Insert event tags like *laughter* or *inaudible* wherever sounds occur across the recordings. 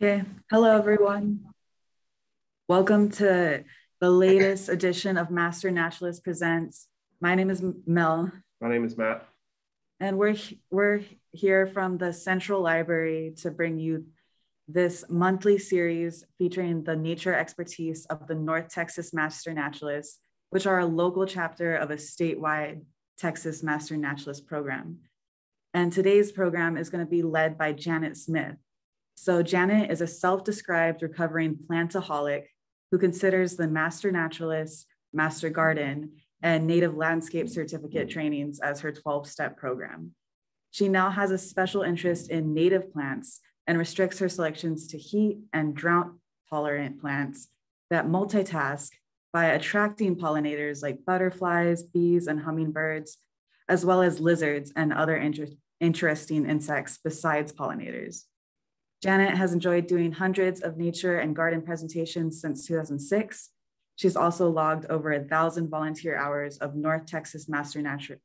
Okay, hello everyone. Welcome to the latest edition of Master Naturalist Presents. My name is Mel. My name is Matt. And we're, we're here from the Central Library to bring you this monthly series featuring the nature expertise of the North Texas Master Naturalists, which are a local chapter of a statewide Texas Master Naturalist program. And today's program is going to be led by Janet Smith. So Janet is a self-described recovering plantaholic who considers the master naturalist, master garden, and native landscape certificate trainings as her 12-step program. She now has a special interest in native plants and restricts her selections to heat and drought tolerant plants that multitask by attracting pollinators like butterflies, bees, and hummingbirds, as well as lizards and other inter interesting insects besides pollinators. Janet has enjoyed doing hundreds of nature and garden presentations since 2006. She's also logged over a thousand volunteer hours of North Texas Master Natural,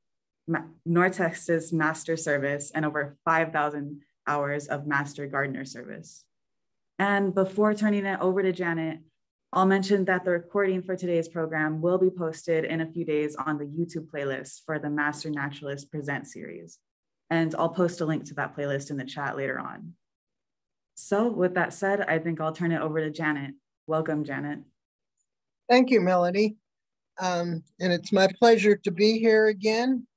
North Texas Master Service and over 5,000 hours of Master Gardener Service. And before turning it over to Janet, I'll mention that the recording for today's program will be posted in a few days on the YouTube playlist for the Master Naturalist Present series. And I'll post a link to that playlist in the chat later on. So with that said, I think I'll turn it over to Janet. Welcome, Janet. Thank you, Melanie. Um, and it's my pleasure to be here again.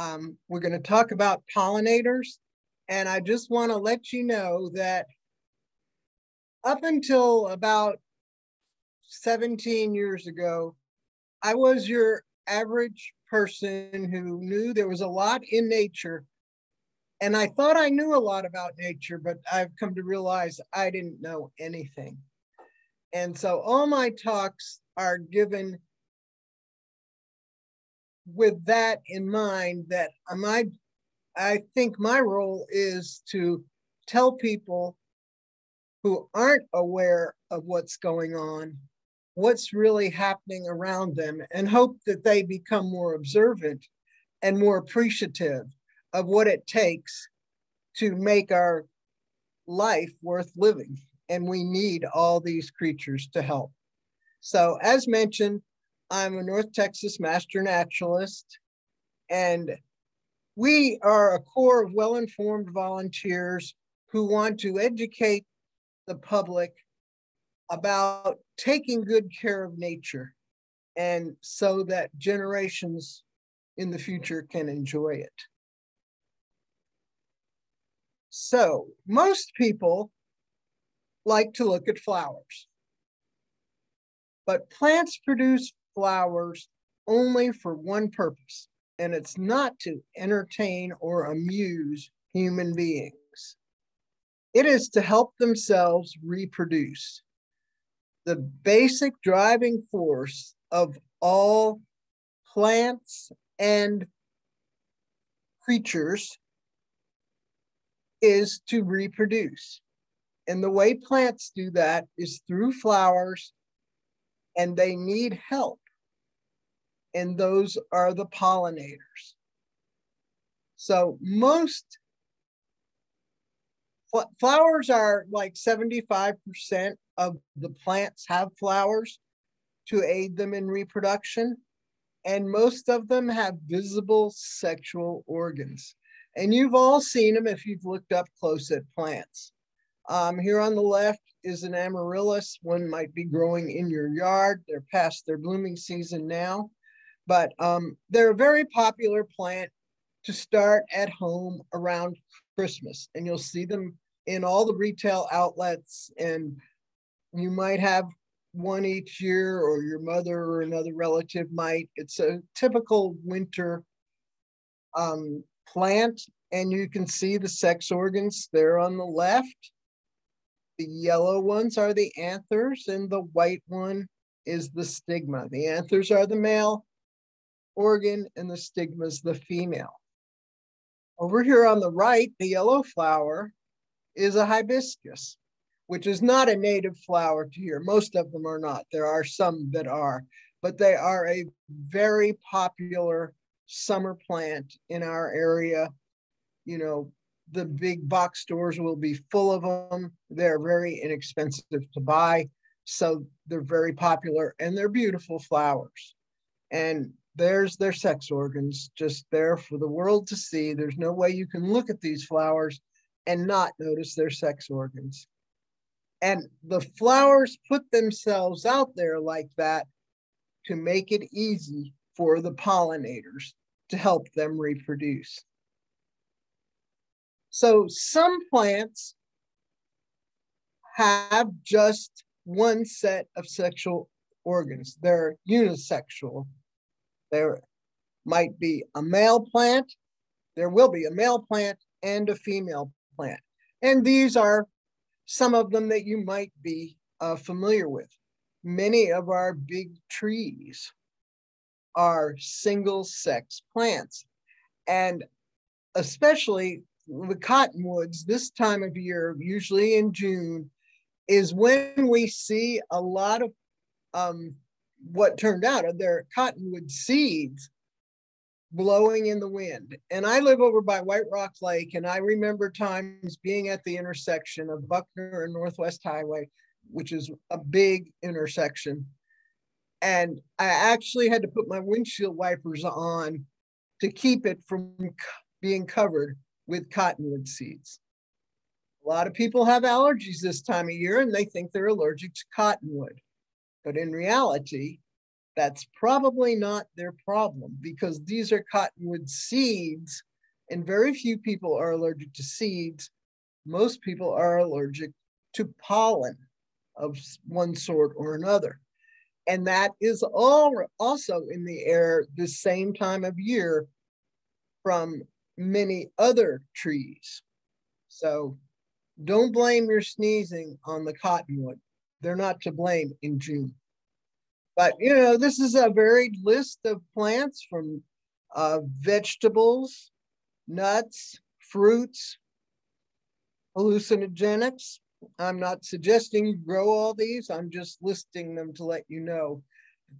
Um, we're going to talk about pollinators. And I just want to let you know that up until about 17 years ago, I was your average person who knew there was a lot in nature and I thought I knew a lot about nature, but I've come to realize I didn't know anything. And so all my talks are given with that in mind that my I think my role is to tell people who aren't aware of what's going on, what's really happening around them, and hope that they become more observant and more appreciative of what it takes to make our life worth living. And we need all these creatures to help. So, as mentioned, I'm a North Texas master naturalist, and we are a corps of well informed volunteers who want to educate the public about taking good care of nature and so that generations in the future can enjoy it. So most people like to look at flowers, but plants produce flowers only for one purpose, and it's not to entertain or amuse human beings. It is to help themselves reproduce. The basic driving force of all plants and creatures is to reproduce. And the way plants do that is through flowers, and they need help. And those are the pollinators. So most flowers are like 75% of the plants have flowers to aid them in reproduction. And most of them have visible sexual organs. And you've all seen them if you've looked up close at plants. Um, here on the left is an amaryllis. One might be growing in your yard. They're past their blooming season now, but um, they're a very popular plant to start at home around Christmas. And you'll see them in all the retail outlets and you might have one each year or your mother or another relative might. It's a typical winter um, plant and you can see the sex organs there on the left. The yellow ones are the anthers and the white one is the stigma. The anthers are the male organ and the stigma is the female. Over here on the right, the yellow flower is a hibiscus, which is not a native flower to here. Most of them are not. There are some that are, but they are a very popular summer plant in our area. You know, the big box stores will be full of them. They're very inexpensive to buy. So they're very popular and they're beautiful flowers. And there's their sex organs just there for the world to see. There's no way you can look at these flowers and not notice their sex organs. And the flowers put themselves out there like that to make it easy for the pollinators to help them reproduce. So some plants have just one set of sexual organs. They're unisexual. There might be a male plant, there will be a male plant and a female plant. And these are some of them that you might be uh, familiar with. Many of our big trees are single sex plants. And especially the cottonwoods this time of year, usually in June, is when we see a lot of um, what turned out of their cottonwood seeds blowing in the wind. And I live over by White Rock Lake, and I remember times being at the intersection of Buckner and Northwest Highway, which is a big intersection. And I actually had to put my windshield wipers on to keep it from being covered with cottonwood seeds. A lot of people have allergies this time of year and they think they're allergic to cottonwood. But in reality, that's probably not their problem because these are cottonwood seeds and very few people are allergic to seeds. Most people are allergic to pollen of one sort or another. And that is all also in the air the same time of year from many other trees. So don't blame your sneezing on the cottonwood. They're not to blame in June. But you know, this is a varied list of plants from uh, vegetables, nuts, fruits, hallucinogenics. I'm not suggesting you grow all these. I'm just listing them to let you know.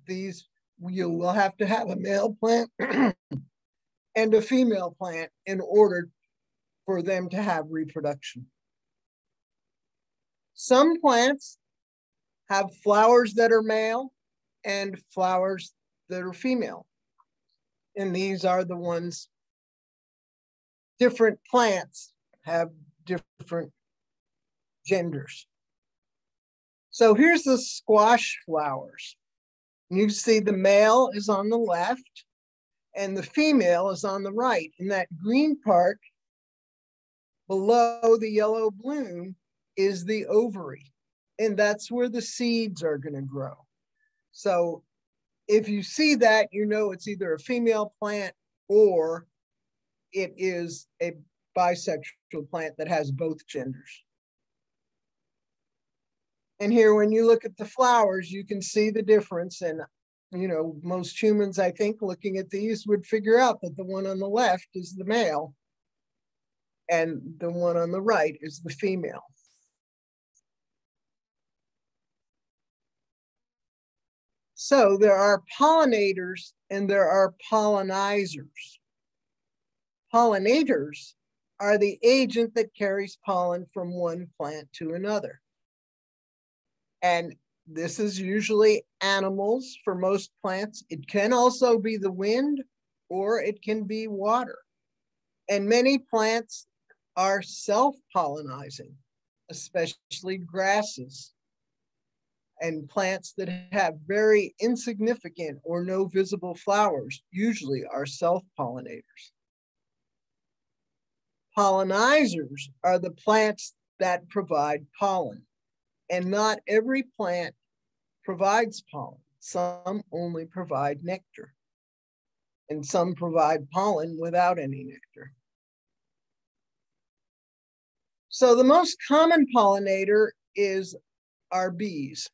These you will have to have a male plant *clears throat* and a female plant in order for them to have reproduction. Some plants have flowers that are male and flowers that are female. And these are the ones, different plants have different genders. So here's the squash flowers. You see the male is on the left and the female is on the right. And that green part below the yellow bloom is the ovary. And that's where the seeds are going to grow. So if you see that, you know it's either a female plant or it is a bisexual plant that has both genders. And here, when you look at the flowers, you can see the difference. And, you know, most humans, I think, looking at these would figure out that the one on the left is the male and the one on the right is the female. So there are pollinators and there are pollinizers. Pollinators are the agent that carries pollen from one plant to another. And this is usually animals for most plants. It can also be the wind or it can be water. And many plants are self-pollinizing, especially grasses and plants that have very insignificant or no visible flowers usually are self-pollinators. Pollinizers are the plants that provide pollen, and not every plant provides pollen. Some only provide nectar, and some provide pollen without any nectar. So the most common pollinator is our bees.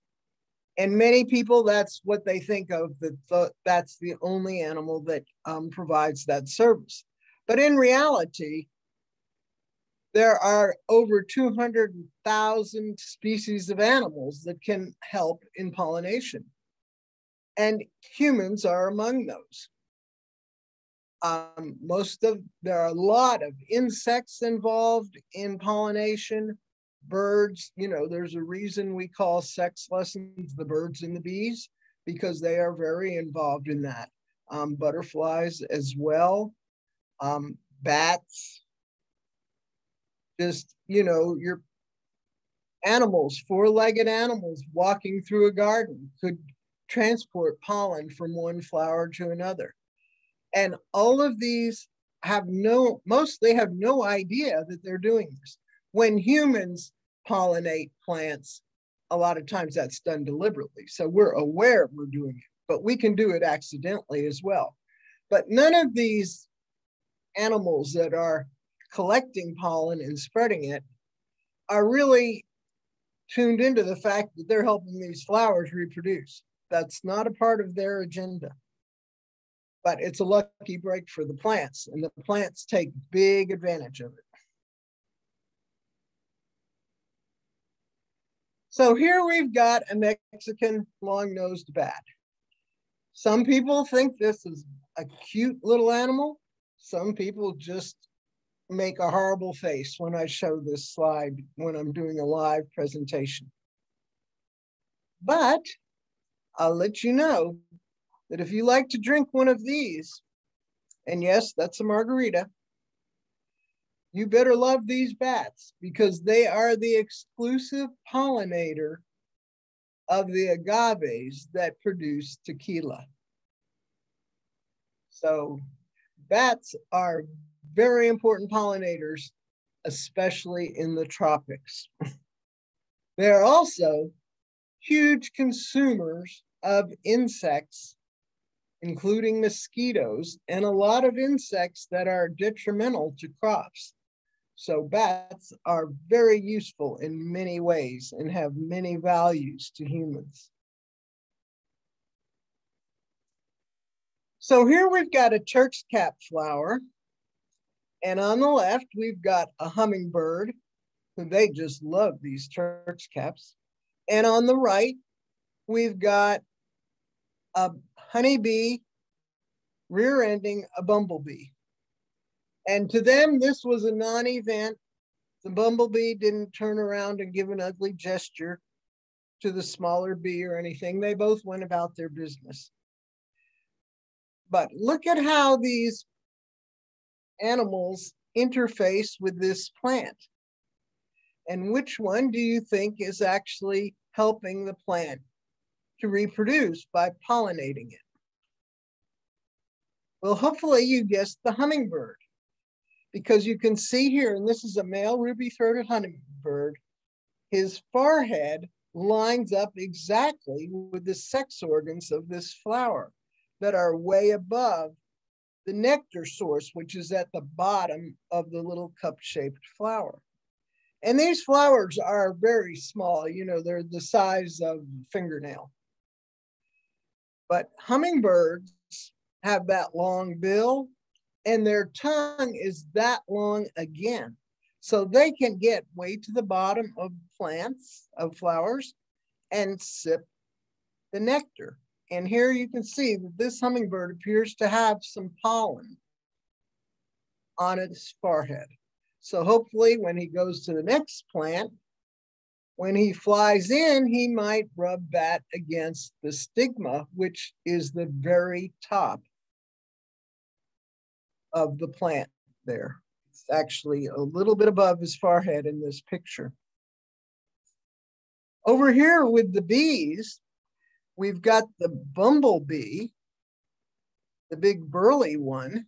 And many people, that's what they think of, that that's the only animal that um, provides that service. But in reality, there are over 200,000 species of animals that can help in pollination. And humans are among those. Um, most of, there are a lot of insects involved in pollination, birds, you know, there's a reason we call sex lessons the birds and the bees because they are very involved in that. Um, butterflies as well, um, bats, just, you know, your animals, four-legged animals walking through a garden could transport pollen from one flower to another. And all of these have no, most they have no idea that they're doing this. When humans pollinate plants, a lot of times that's done deliberately. So we're aware we're doing it, but we can do it accidentally as well. But none of these animals that are collecting pollen and spreading it are really tuned into the fact that they're helping these flowers reproduce. That's not a part of their agenda. But it's a lucky break for the plants, and the plants take big advantage of it. So here we've got a Mexican long-nosed bat. Some people think this is a cute little animal. Some people just make a horrible face when I show this slide when I'm doing a live presentation. But I'll let you know that if you like to drink one of these, and yes, that's a margarita, you better love these bats because they are the exclusive pollinator of the agaves that produce tequila. So bats are very important pollinators, especially in the tropics. *laughs* they are also huge consumers of insects, including mosquitoes and a lot of insects that are detrimental to crops. So bats are very useful in many ways and have many values to humans. So here we've got a Turk's cap flower. And on the left, we've got a hummingbird, who they just love these Turk's caps. And on the right, we've got a honeybee rear-ending a bumblebee. And to them, this was a non-event. The bumblebee didn't turn around and give an ugly gesture to the smaller bee or anything. They both went about their business. But look at how these animals interface with this plant. And which one do you think is actually helping the plant to reproduce by pollinating it? Well, hopefully you guessed the hummingbird because you can see here, and this is a male ruby-throated hummingbird, his forehead lines up exactly with the sex organs of this flower that are way above the nectar source, which is at the bottom of the little cup-shaped flower. And these flowers are very small, you know, they're the size of fingernail. But hummingbirds have that long bill and their tongue is that long again. So they can get way to the bottom of plants, of flowers, and sip the nectar. And here you can see that this hummingbird appears to have some pollen on its forehead. So hopefully when he goes to the next plant, when he flies in, he might rub that against the stigma, which is the very top of the plant there. It's actually a little bit above his forehead in this picture. Over here with the bees, we've got the bumblebee, the big burly one,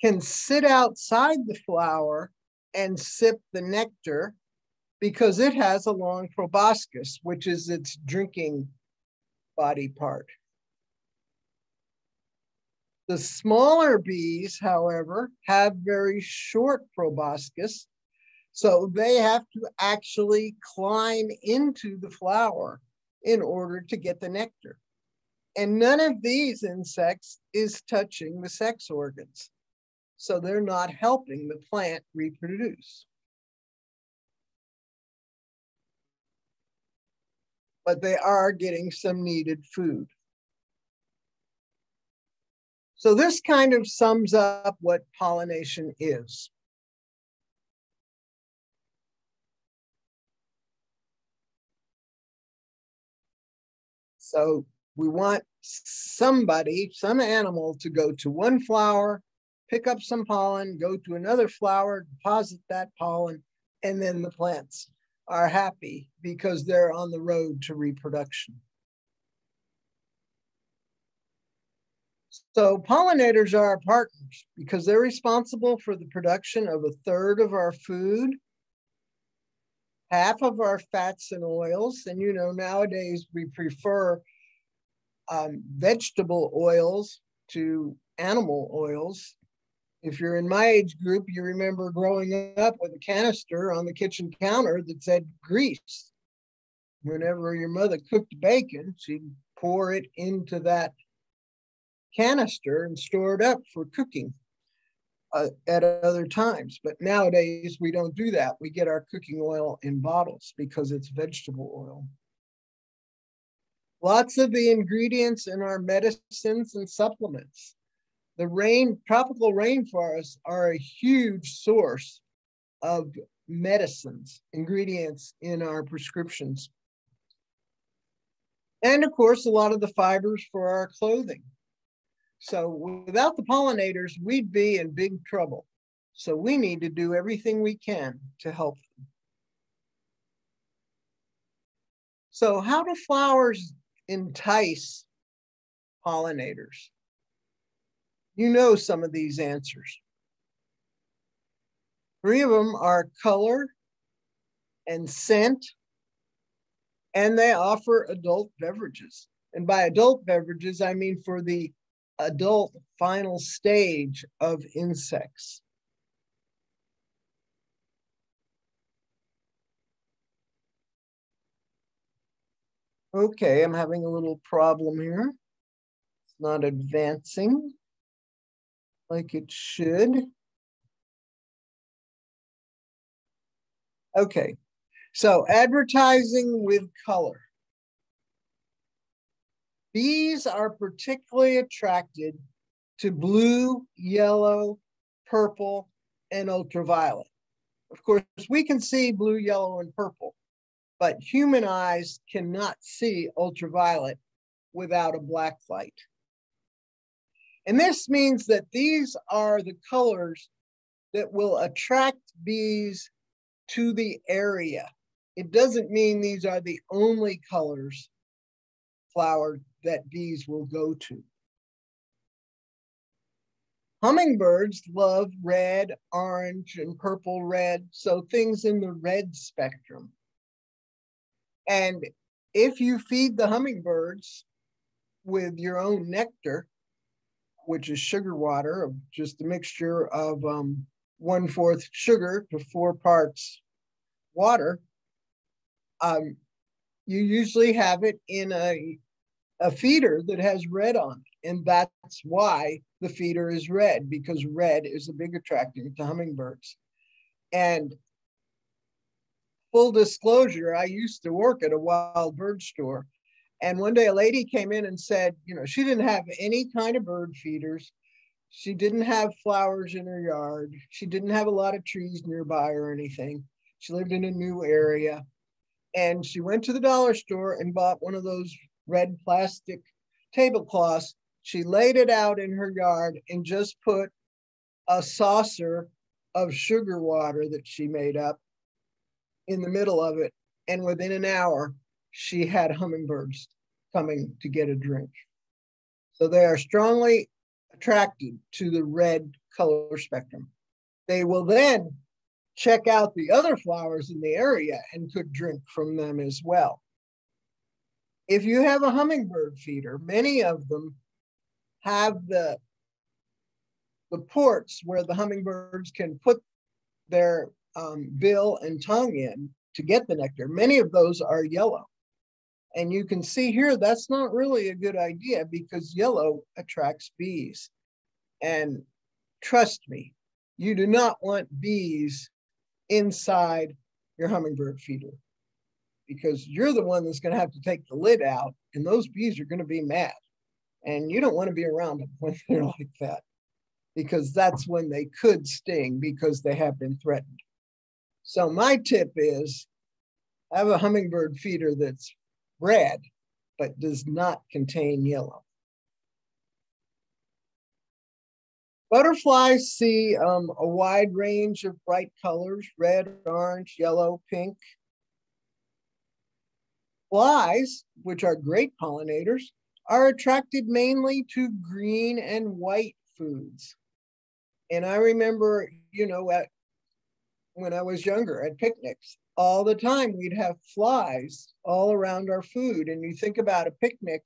can sit outside the flower and sip the nectar because it has a long proboscis, which is its drinking body part. The smaller bees, however, have very short proboscis, so they have to actually climb into the flower in order to get the nectar. And none of these insects is touching the sex organs. So they're not helping the plant reproduce. But they are getting some needed food. So this kind of sums up what pollination is. So we want somebody, some animal to go to one flower, pick up some pollen, go to another flower, deposit that pollen, and then the plants are happy because they're on the road to reproduction. So pollinators are our partners because they're responsible for the production of a third of our food, half of our fats and oils. And you know, nowadays we prefer um, vegetable oils to animal oils. If you're in my age group, you remember growing up with a canister on the kitchen counter that said grease. Whenever your mother cooked bacon, she'd pour it into that canister and store it up for cooking uh, at other times. But nowadays, we don't do that. We get our cooking oil in bottles because it's vegetable oil. Lots of the ingredients in our medicines and supplements. The rain, tropical rainforests are a huge source of medicines, ingredients in our prescriptions. And of course, a lot of the fibers for our clothing. So without the pollinators, we'd be in big trouble. So we need to do everything we can to help them. So how do flowers entice pollinators? You know some of these answers. Three of them are color and scent, and they offer adult beverages. And by adult beverages, I mean for the adult final stage of insects. Okay, I'm having a little problem here. It's not advancing like it should. Okay, so advertising with color. Bees are particularly attracted to blue, yellow, purple, and ultraviolet. Of course, we can see blue, yellow, and purple, but human eyes cannot see ultraviolet without a black light. And this means that these are the colors that will attract bees to the area. It doesn't mean these are the only colors flower that bees will go to. Hummingbirds love red, orange, and purple red, so things in the red spectrum. And if you feed the hummingbirds with your own nectar, which is sugar water, just a mixture of um, one fourth sugar to four parts water, um, you usually have it in a a feeder that has red on it. And that's why the feeder is red, because red is a big attractant to hummingbirds. And full disclosure, I used to work at a wild bird store. And one day a lady came in and said, you know, she didn't have any kind of bird feeders. She didn't have flowers in her yard. She didn't have a lot of trees nearby or anything. She lived in a new area. And she went to the dollar store and bought one of those red plastic tablecloths. She laid it out in her yard and just put a saucer of sugar water that she made up in the middle of it. And within an hour, she had hummingbirds coming to get a drink. So they are strongly attracted to the red color spectrum. They will then check out the other flowers in the area and could drink from them as well. If you have a hummingbird feeder, many of them have the, the ports where the hummingbirds can put their um, bill and tongue in to get the nectar. Many of those are yellow. And you can see here, that's not really a good idea because yellow attracts bees. And trust me, you do not want bees inside your hummingbird feeder because you're the one that's going to have to take the lid out, and those bees are going to be mad. And you don't want to be around them when they're *laughs* like that because that's when they could sting because they have been threatened. So my tip is i have a hummingbird feeder that's red but does not contain yellow. Butterflies see um, a wide range of bright colors, red, orange, yellow, pink. Flies, which are great pollinators, are attracted mainly to green and white foods. And I remember, you know, at, when I was younger at picnics, all the time we'd have flies all around our food. And you think about a picnic,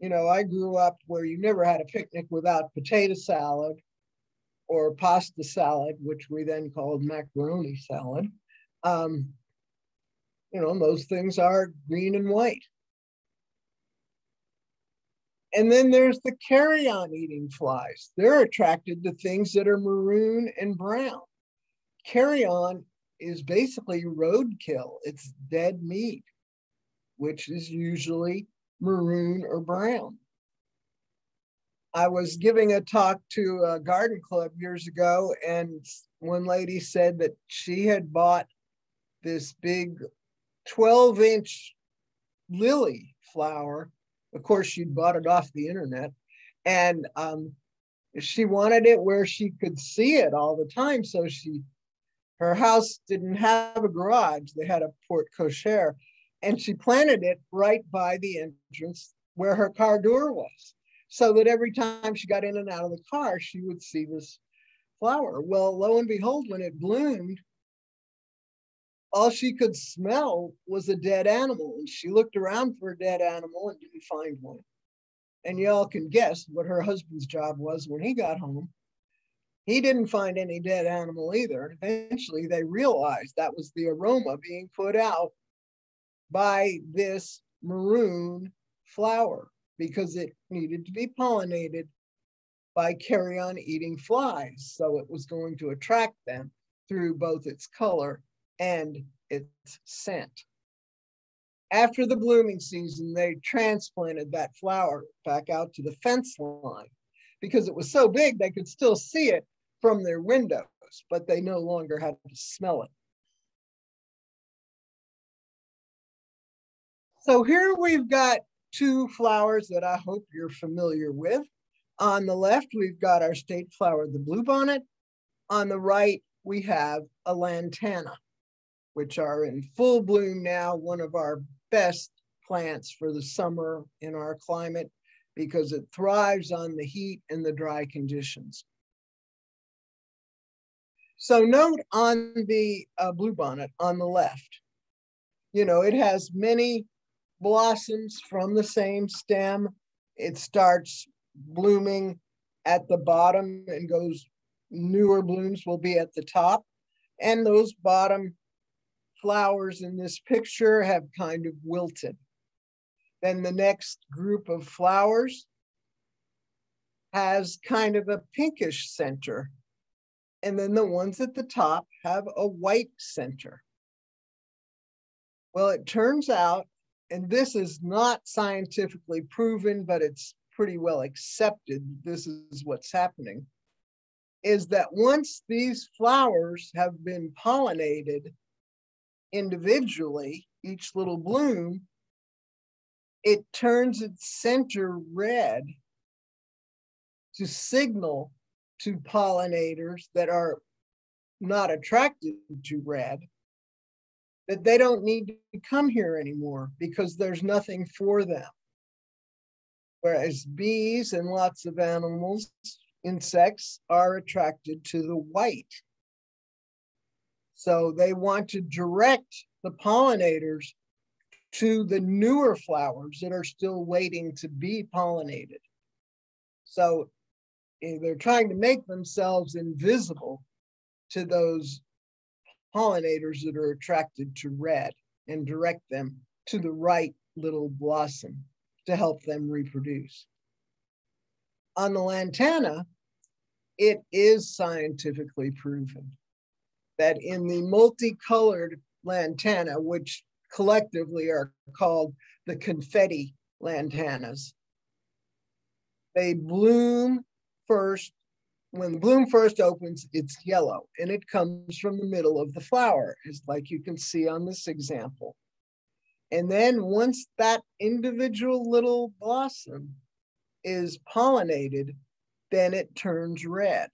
you know, I grew up where you never had a picnic without potato salad or pasta salad, which we then called macaroni salad. Um, you know, those things are green and white. And then there's the carrion eating flies. They're attracted to things that are maroon and brown. Carrion is basically roadkill. It's dead meat, which is usually maroon or brown. I was giving a talk to a garden club years ago, and one lady said that she had bought this big 12 inch lily flower. Of course, she'd bought it off the internet. And um, she wanted it where she could see it all the time. So she her house didn't have a garage, they had a porte cochere. And she planted it right by the entrance where her car door was, so that every time she got in and out of the car, she would see this flower. Well, lo and behold, when it bloomed, all she could smell was a dead animal. And she looked around for a dead animal and didn't find one. And y'all can guess what her husband's job was when he got home. He didn't find any dead animal either. Eventually, they realized that was the aroma being put out by this maroon flower because it needed to be pollinated by carrion eating flies. So it was going to attract them through both its color and its scent. After the blooming season, they transplanted that flower back out to the fence line because it was so big they could still see it from their windows, but they no longer had to smell it. So here we've got two flowers that I hope you're familiar with. On the left, we've got our state flower, the bluebonnet. On the right, we have a lantana, which are in full bloom now, one of our best plants for the summer in our climate because it thrives on the heat and the dry conditions. So note on the uh, bluebonnet on the left, you know, it has many blossoms from the same stem. It starts blooming at the bottom and goes, newer blooms will be at the top. And those bottom flowers in this picture have kind of wilted. Then the next group of flowers has kind of a pinkish center and then the ones at the top have a white center. Well, it turns out, and this is not scientifically proven, but it's pretty well accepted, this is what's happening, is that once these flowers have been pollinated individually, each little bloom, it turns its center red to signal to pollinators that are not attracted to red that they don't need to come here anymore because there's nothing for them. Whereas bees and lots of animals, insects, are attracted to the white. So they want to direct the pollinators to the newer flowers that are still waiting to be pollinated. So Eh, they're trying to make themselves invisible to those pollinators that are attracted to red and direct them to the right little blossom to help them reproduce. On the lantana, it is scientifically proven that in the multicolored lantana, which collectively are called the confetti lantanas, they bloom first. When the bloom first opens, it's yellow and it comes from the middle of the flower, is like you can see on this example. And then once that individual little blossom is pollinated, then it turns red.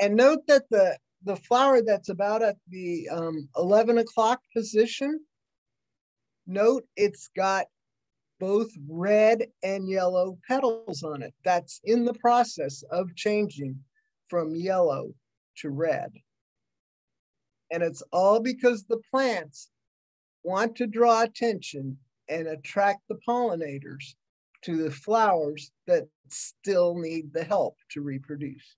And note that the, the flower that's about at the um, 11 o'clock position, note it's got both red and yellow petals on it. That's in the process of changing from yellow to red. And it's all because the plants want to draw attention and attract the pollinators to the flowers that still need the help to reproduce.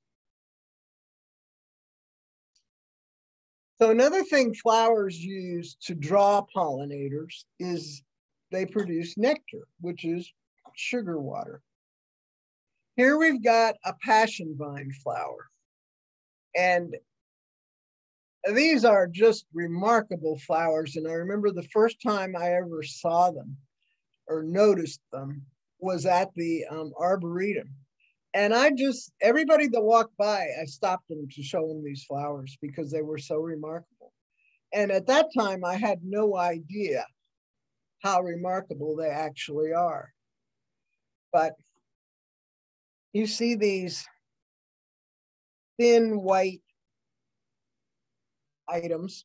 So another thing flowers use to draw pollinators is they produce nectar, which is sugar water. Here we've got a passion vine flower. And these are just remarkable flowers. And I remember the first time I ever saw them or noticed them was at the um, Arboretum. And I just, everybody that walked by, I stopped them to show them these flowers because they were so remarkable. And at that time, I had no idea how remarkable they actually are. But you see these thin white items.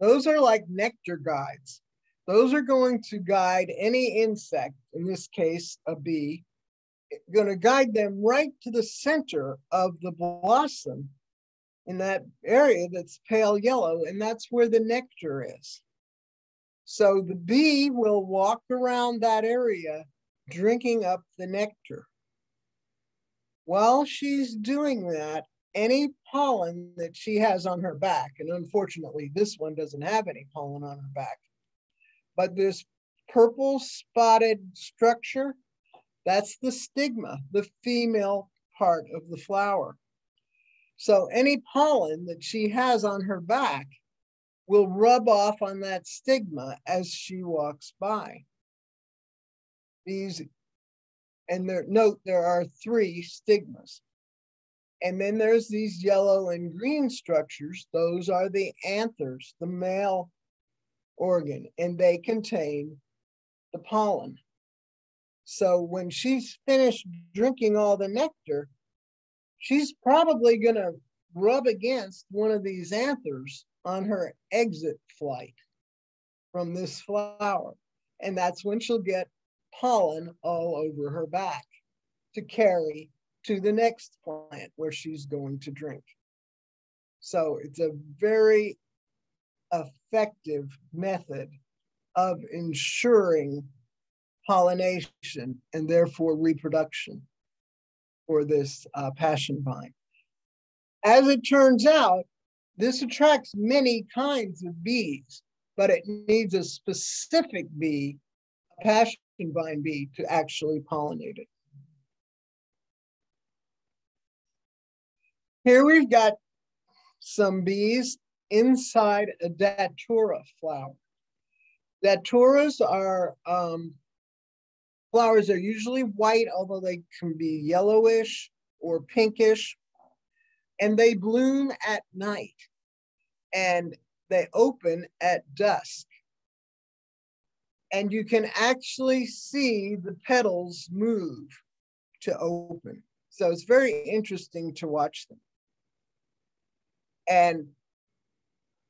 Those are like nectar guides. Those are going to guide any insect, in this case, a bee, going to guide them right to the center of the blossom in that area that's pale yellow, and that's where the nectar is. So the bee will walk around that area drinking up the nectar. While she's doing that, any pollen that she has on her back, and unfortunately, this one doesn't have any pollen on her back, but this purple spotted structure, that's the stigma, the female part of the flower. So any pollen that she has on her back will rub off on that stigma as she walks by. These, and there, note there are three stigmas. And then there's these yellow and green structures. Those are the anthers, the male organ, and they contain the pollen. So when she's finished drinking all the nectar, she's probably going to rub against one of these anthers on her exit flight from this flower. And that's when she'll get pollen all over her back to carry to the next plant where she's going to drink. So it's a very effective method of ensuring pollination and therefore reproduction for this uh, passion vine. As it turns out, this attracts many kinds of bees, but it needs a specific bee, a passion vine bee, to actually pollinate it. Here we've got some bees inside a datura flower. Daturas are um, flowers are usually white, although they can be yellowish or pinkish and they bloom at night and they open at dusk. And you can actually see the petals move to open. So it's very interesting to watch them. And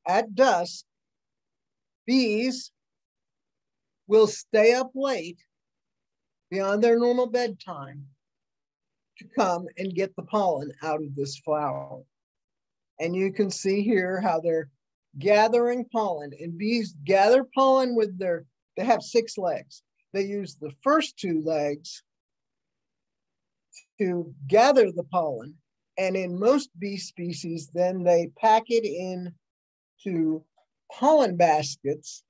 at dusk, bees will stay up late beyond their normal bedtime to come and get the pollen out of this flower. And you can see here how they're gathering pollen and bees gather pollen with their, they have six legs. They use the first two legs to gather the pollen. And in most bee species, then they pack it in to pollen baskets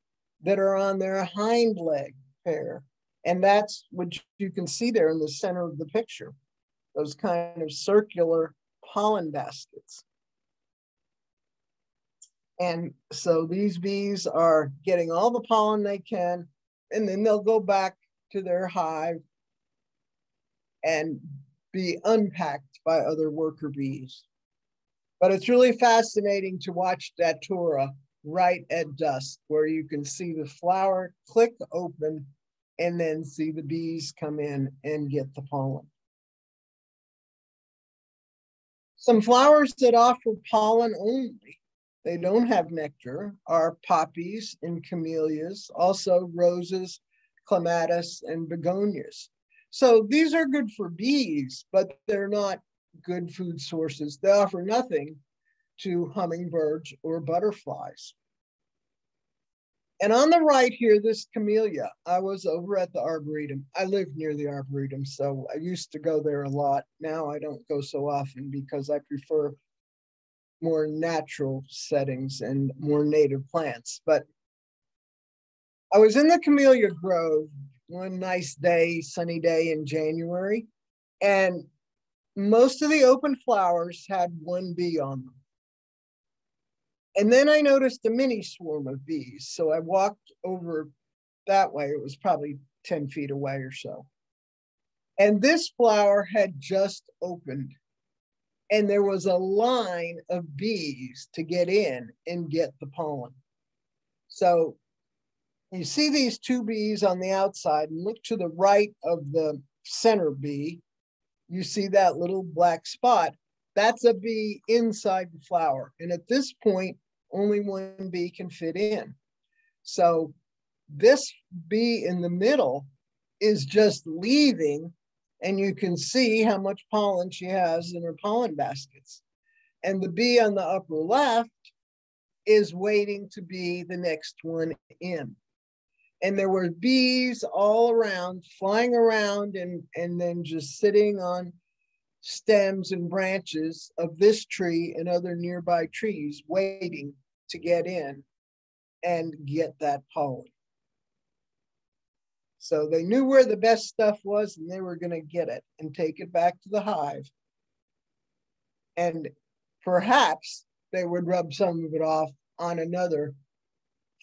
that are on their hind leg pair. And that's what you can see there in the center of the picture those kind of circular pollen baskets. And so these bees are getting all the pollen they can, and then they'll go back to their hive and be unpacked by other worker bees. But it's really fascinating to watch Datura right at dusk, where you can see the flower click open and then see the bees come in and get the pollen. Some flowers that offer pollen only, they don't have nectar, are poppies and camellias, also roses, clematis, and begonias. So these are good for bees, but they're not good food sources. They offer nothing to hummingbirds or butterflies. And on the right here, this camellia, I was over at the Arboretum. I live near the Arboretum, so I used to go there a lot. Now I don't go so often because I prefer more natural settings and more native plants. But I was in the Camellia Grove one nice day, sunny day in January, and most of the open flowers had one bee on them. And then I noticed a mini swarm of bees. So I walked over that way. It was probably 10 feet away or so. And this flower had just opened. And there was a line of bees to get in and get the pollen. So you see these two bees on the outside and look to the right of the center bee. You see that little black spot. That's a bee inside the flower. And at this point, only one bee can fit in. So this bee in the middle is just leaving and you can see how much pollen she has in her pollen baskets. And the bee on the upper left is waiting to be the next one in. And there were bees all around, flying around and, and then just sitting on stems and branches of this tree and other nearby trees waiting to get in and get that pollen. So they knew where the best stuff was and they were going to get it and take it back to the hive. And perhaps they would rub some of it off on another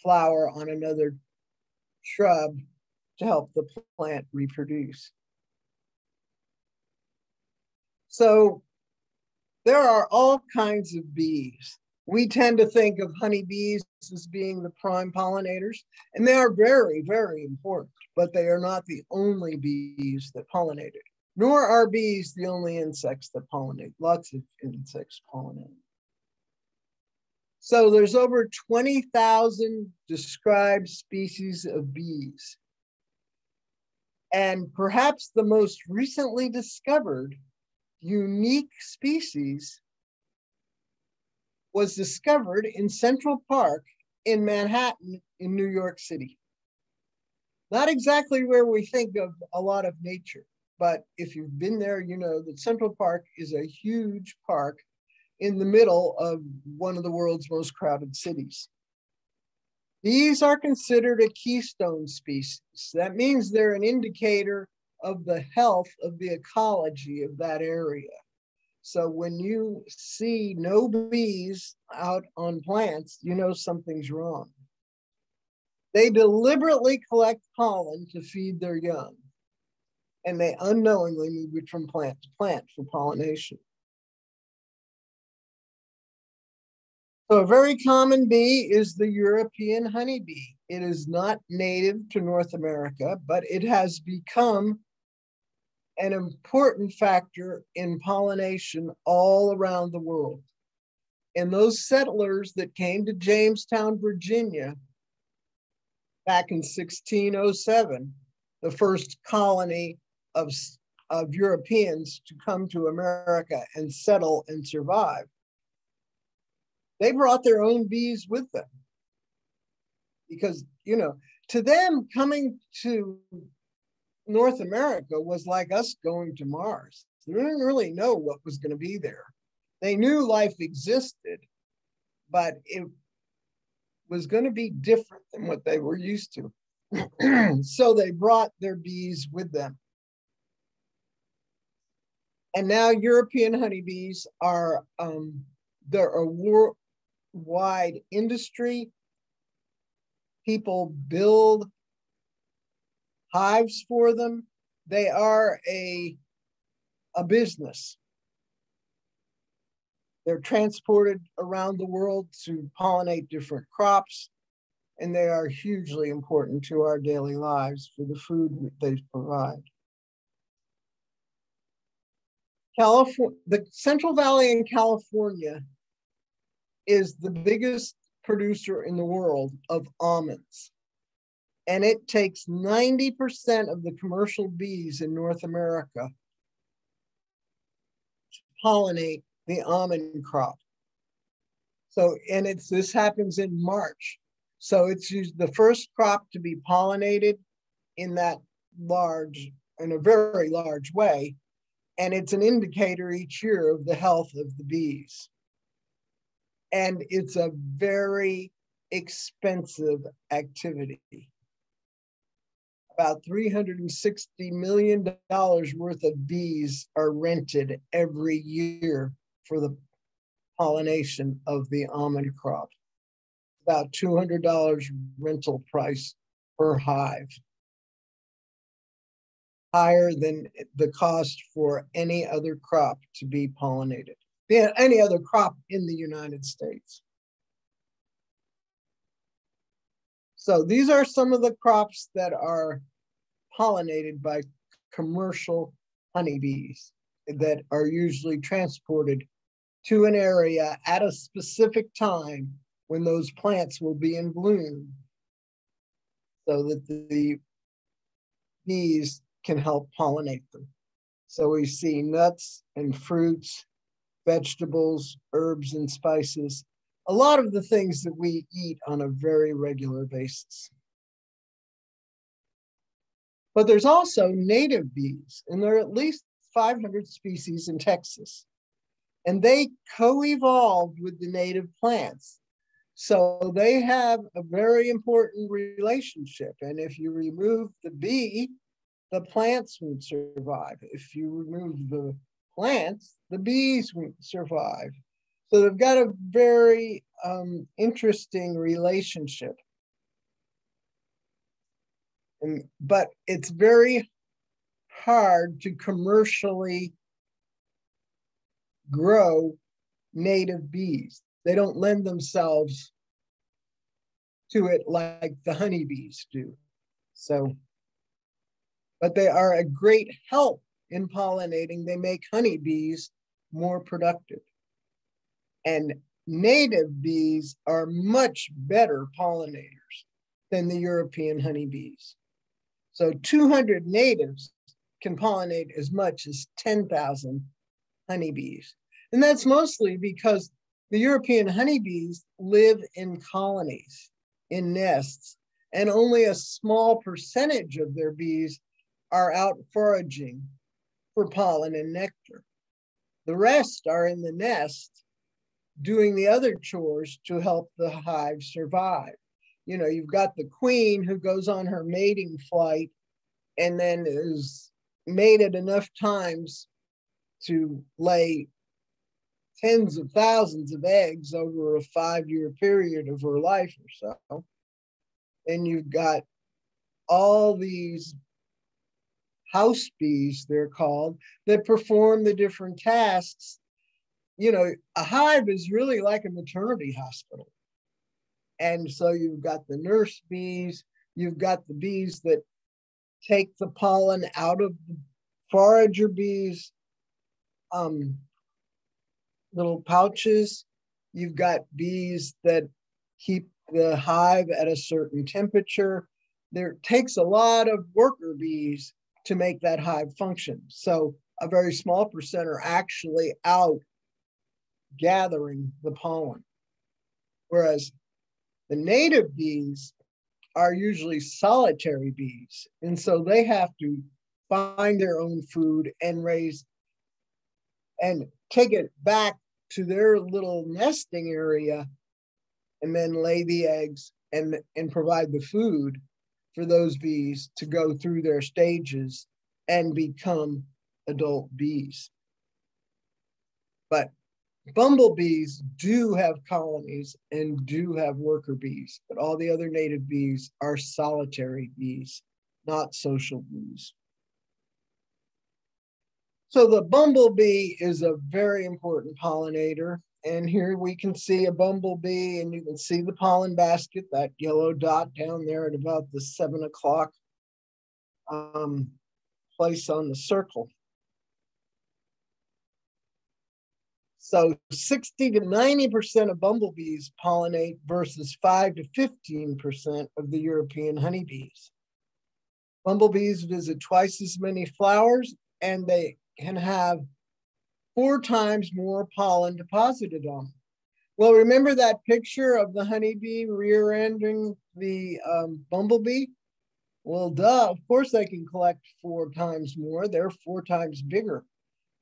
flower, on another shrub to help the plant reproduce. So there are all kinds of bees. We tend to think of honeybees as being the prime pollinators, and they are very, very important, but they are not the only bees that pollinated, nor are bees the only insects that pollinate. Lots of insects pollinate. So there's over 20,000 described species of bees. And perhaps the most recently discovered unique species was discovered in Central Park in Manhattan in New York City. Not exactly where we think of a lot of nature, but if you've been there, you know that Central Park is a huge park in the middle of one of the world's most crowded cities. These are considered a keystone species. That means they're an indicator of the health of the ecology of that area. So when you see no bees out on plants, you know something's wrong. They deliberately collect pollen to feed their young, and they unknowingly move it from plant to plant for pollination. So a very common bee is the European honeybee. It is not native to North America, but it has become an important factor in pollination all around the world. And those settlers that came to Jamestown, Virginia back in 1607, the first colony of, of Europeans to come to America and settle and survive, they brought their own bees with them because you know to them coming to north america was like us going to mars. They didn't really know what was going to be there. They knew life existed but it was going to be different than what they were used to. *clears throat* So they brought their bees with them. And now european honeybees are um, they're a war, wide industry. People build hives for them. They are a a business. They're transported around the world to pollinate different crops, and they are hugely important to our daily lives for the food they provide. California, the Central Valley in California is the biggest producer in the world of almonds. And it takes 90% of the commercial bees in North America to pollinate the almond crop. So, and it's this happens in March. So it's the first crop to be pollinated in that large, in a very large way. And it's an indicator each year of the health of the bees. And it's a very expensive activity. About $360 million worth of bees are rented every year for the pollination of the almond crop. About $200 rental price per hive. Higher than the cost for any other crop to be pollinated, any other crop in the United States. So these are some of the crops that are pollinated by commercial honeybees that are usually transported to an area at a specific time when those plants will be in bloom so that the bees can help pollinate them. So we see nuts and fruits, vegetables, herbs and spices, a lot of the things that we eat on a very regular basis. But there's also native bees, and there are at least 500 species in Texas and they co-evolved with the native plants. So they have a very important relationship. And if you remove the bee, the plants would survive. If you remove the plants, the bees would survive. So they've got a very um, interesting relationship. And, but it's very hard to commercially grow native bees. They don't lend themselves to it like the honeybees do. So, but they are a great help in pollinating. They make honeybees more productive. And native bees are much better pollinators than the European honeybees. So 200 natives can pollinate as much as 10,000 honeybees. And that's mostly because the European honeybees live in colonies, in nests, and only a small percentage of their bees are out foraging for pollen and nectar. The rest are in the nest doing the other chores to help the hive survive. You know, you've got the queen who goes on her mating flight and then is mated enough times to lay tens of thousands of eggs over a five year period of her life or so. And you've got all these house bees, they're called, that perform the different tasks. You know, a hive is really like a maternity hospital. And so you've got the nurse bees, you've got the bees that take the pollen out of the forager bees um, little pouches. You've got bees that keep the hive at a certain temperature. There takes a lot of worker bees to make that hive function. So a very small percent are actually out gathering the pollen. Whereas the native bees are usually solitary bees. And so they have to find their own food and raise and take it back to their little nesting area and then lay the eggs and, and provide the food for those bees to go through their stages and become adult bees. But bumblebees do have colonies and do have worker bees, but all the other native bees are solitary bees, not social bees. So the bumblebee is a very important pollinator. And here we can see a bumblebee and you can see the pollen basket, that yellow dot down there at about the seven o'clock um, place on the circle. So 60 to 90% of bumblebees pollinate versus 5 to 15% of the European honeybees. Bumblebees visit twice as many flowers and they can have four times more pollen deposited on them. Well, remember that picture of the honeybee rear-ending the um, bumblebee? Well, duh, of course they can collect four times more. They're four times bigger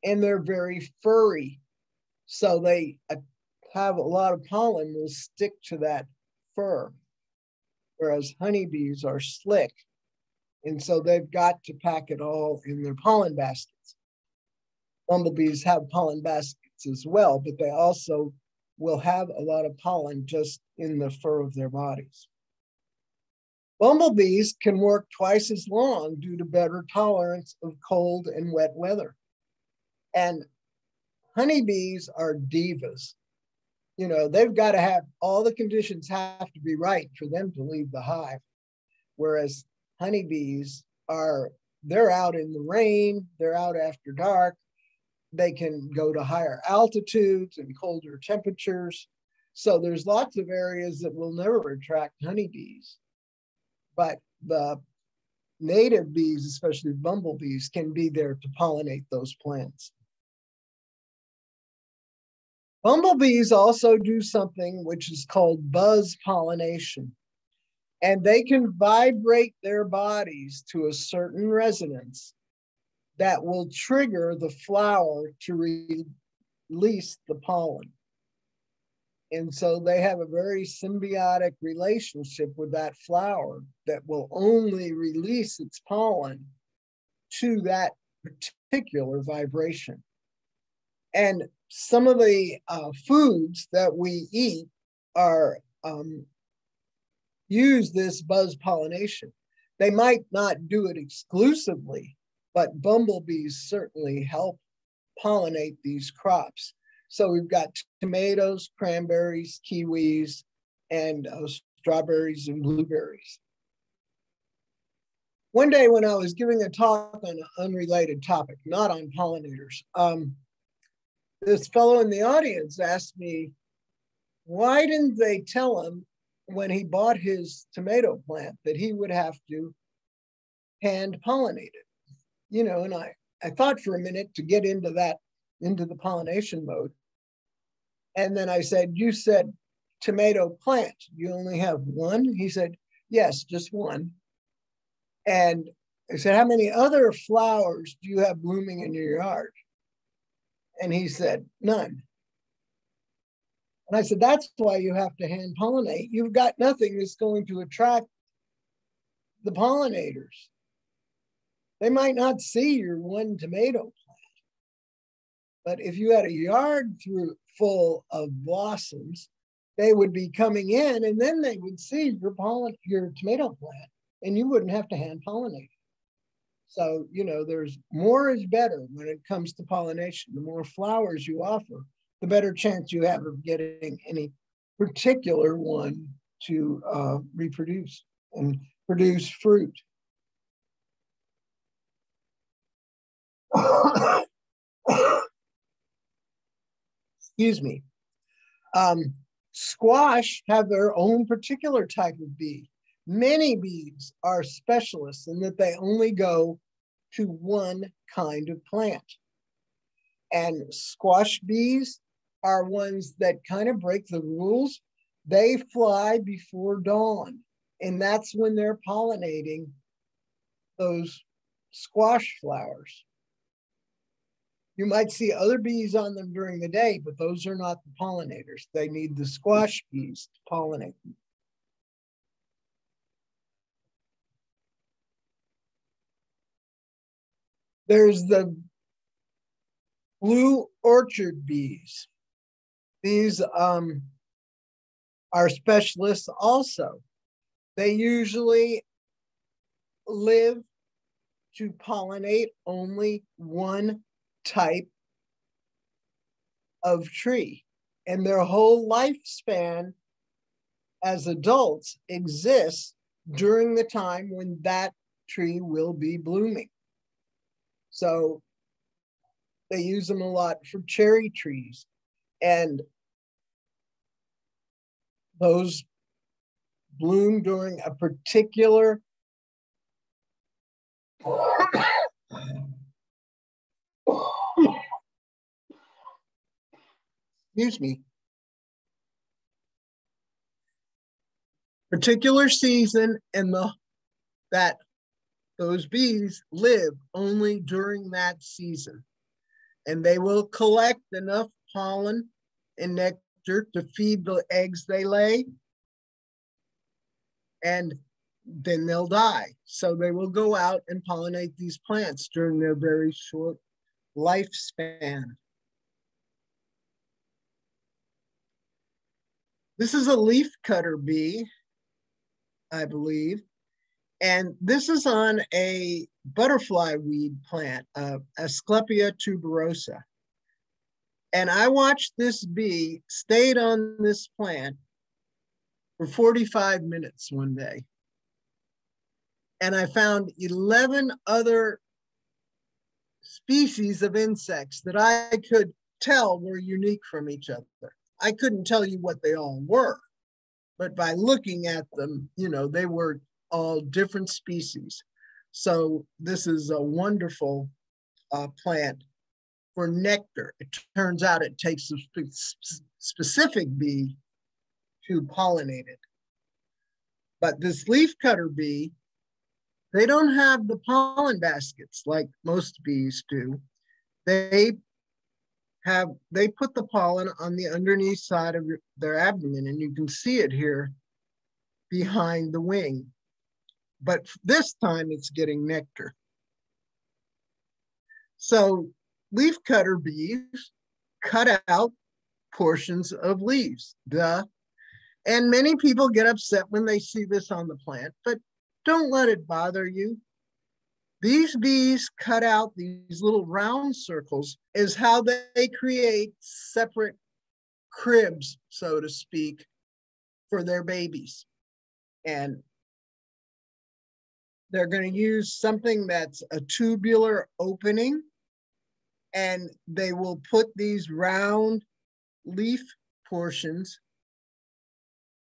and they're very furry. So they have a lot of pollen will stick to that fur, whereas honeybees are slick. And so they've got to pack it all in their pollen baskets. Bumblebees have pollen baskets as well, but they also will have a lot of pollen just in the fur of their bodies. Bumblebees can work twice as long due to better tolerance of cold and wet weather. And honeybees are divas. You know, they've got to have all the conditions have to be right for them to leave the hive. Whereas honeybees are, they're out in the rain, they're out after dark, they can go to higher altitudes and colder temperatures. So there's lots of areas that will never attract honeybees. But the native bees, especially bumblebees, can be there to pollinate those plants. Bumblebees also do something which is called buzz pollination. And they can vibrate their bodies to a certain resonance that will trigger the flower to re release the pollen. And so they have a very symbiotic relationship with that flower that will only release its pollen to that particular vibration. And some of the uh, foods that we eat are um, use this buzz pollination. They might not do it exclusively, but bumblebees certainly help pollinate these crops. So we've got tomatoes, cranberries, kiwis, and uh, strawberries and blueberries. One day when I was giving a talk on an unrelated topic, not on pollinators, um, this fellow in the audience asked me, why didn't they tell him when he bought his tomato plant that he would have to hand pollinate it? You know, and I, I thought for a minute to get into that, into the pollination mode. And then I said, You said tomato plant, you only have one? He said, Yes, just one. And I said, How many other flowers do you have blooming in your yard? And he said, None. And I said, That's why you have to hand pollinate. You've got nothing that's going to attract the pollinators. They might not see your one tomato plant, but if you had a yard through, full of blossoms, they would be coming in and then they would see your your tomato plant, and you wouldn't have to hand pollinate. So, you know, there's more is better when it comes to pollination. The more flowers you offer, the better chance you have of getting any particular one to uh, reproduce and produce fruit. Excuse me. Um, squash have their own particular type of bee. Many bees are specialists in that they only go to one kind of plant. And squash bees are ones that kind of break the rules. They fly before dawn, and that's when they're pollinating those squash flowers. You might see other bees on them during the day, but those are not the pollinators. They need the squash bees to pollinate them. There's the blue orchard bees. These um, are specialists also. They usually live to pollinate only one type of tree. And their whole lifespan as adults exists during the time when that tree will be blooming. So they use them a lot for cherry trees. And those bloom during a particular excuse me particular season and the that those bees live only during that season and they will collect enough pollen and nectar to feed the eggs they lay and then they'll die so they will go out and pollinate these plants during their very short lifespan this is a leaf cutter bee I believe. And this is on a butterfly weed plant, uh, Asclepias tuberosa. And I watched this bee stayed on this plant for 45 minutes one day. And I found 11 other species of insects that I could tell were unique from each other. I couldn't tell you what they all were, but by looking at them, you know, they were all different species. So this is a wonderful uh, plant for nectar. It turns out it takes a spe specific bee to pollinate it. But this leafcutter bee, they don't have the pollen baskets like most bees do. They have they put the pollen on the underneath side of their abdomen and you can see it here behind the wing but this time it's getting nectar. So leaf cutter bees cut out portions of leaves duh. And many people get upset when they see this on the plant but don't let it bother you. These bees cut out these little round circles is how they create separate cribs, so to speak, for their babies. And they're going to use something that's a tubular opening and they will put these round leaf portions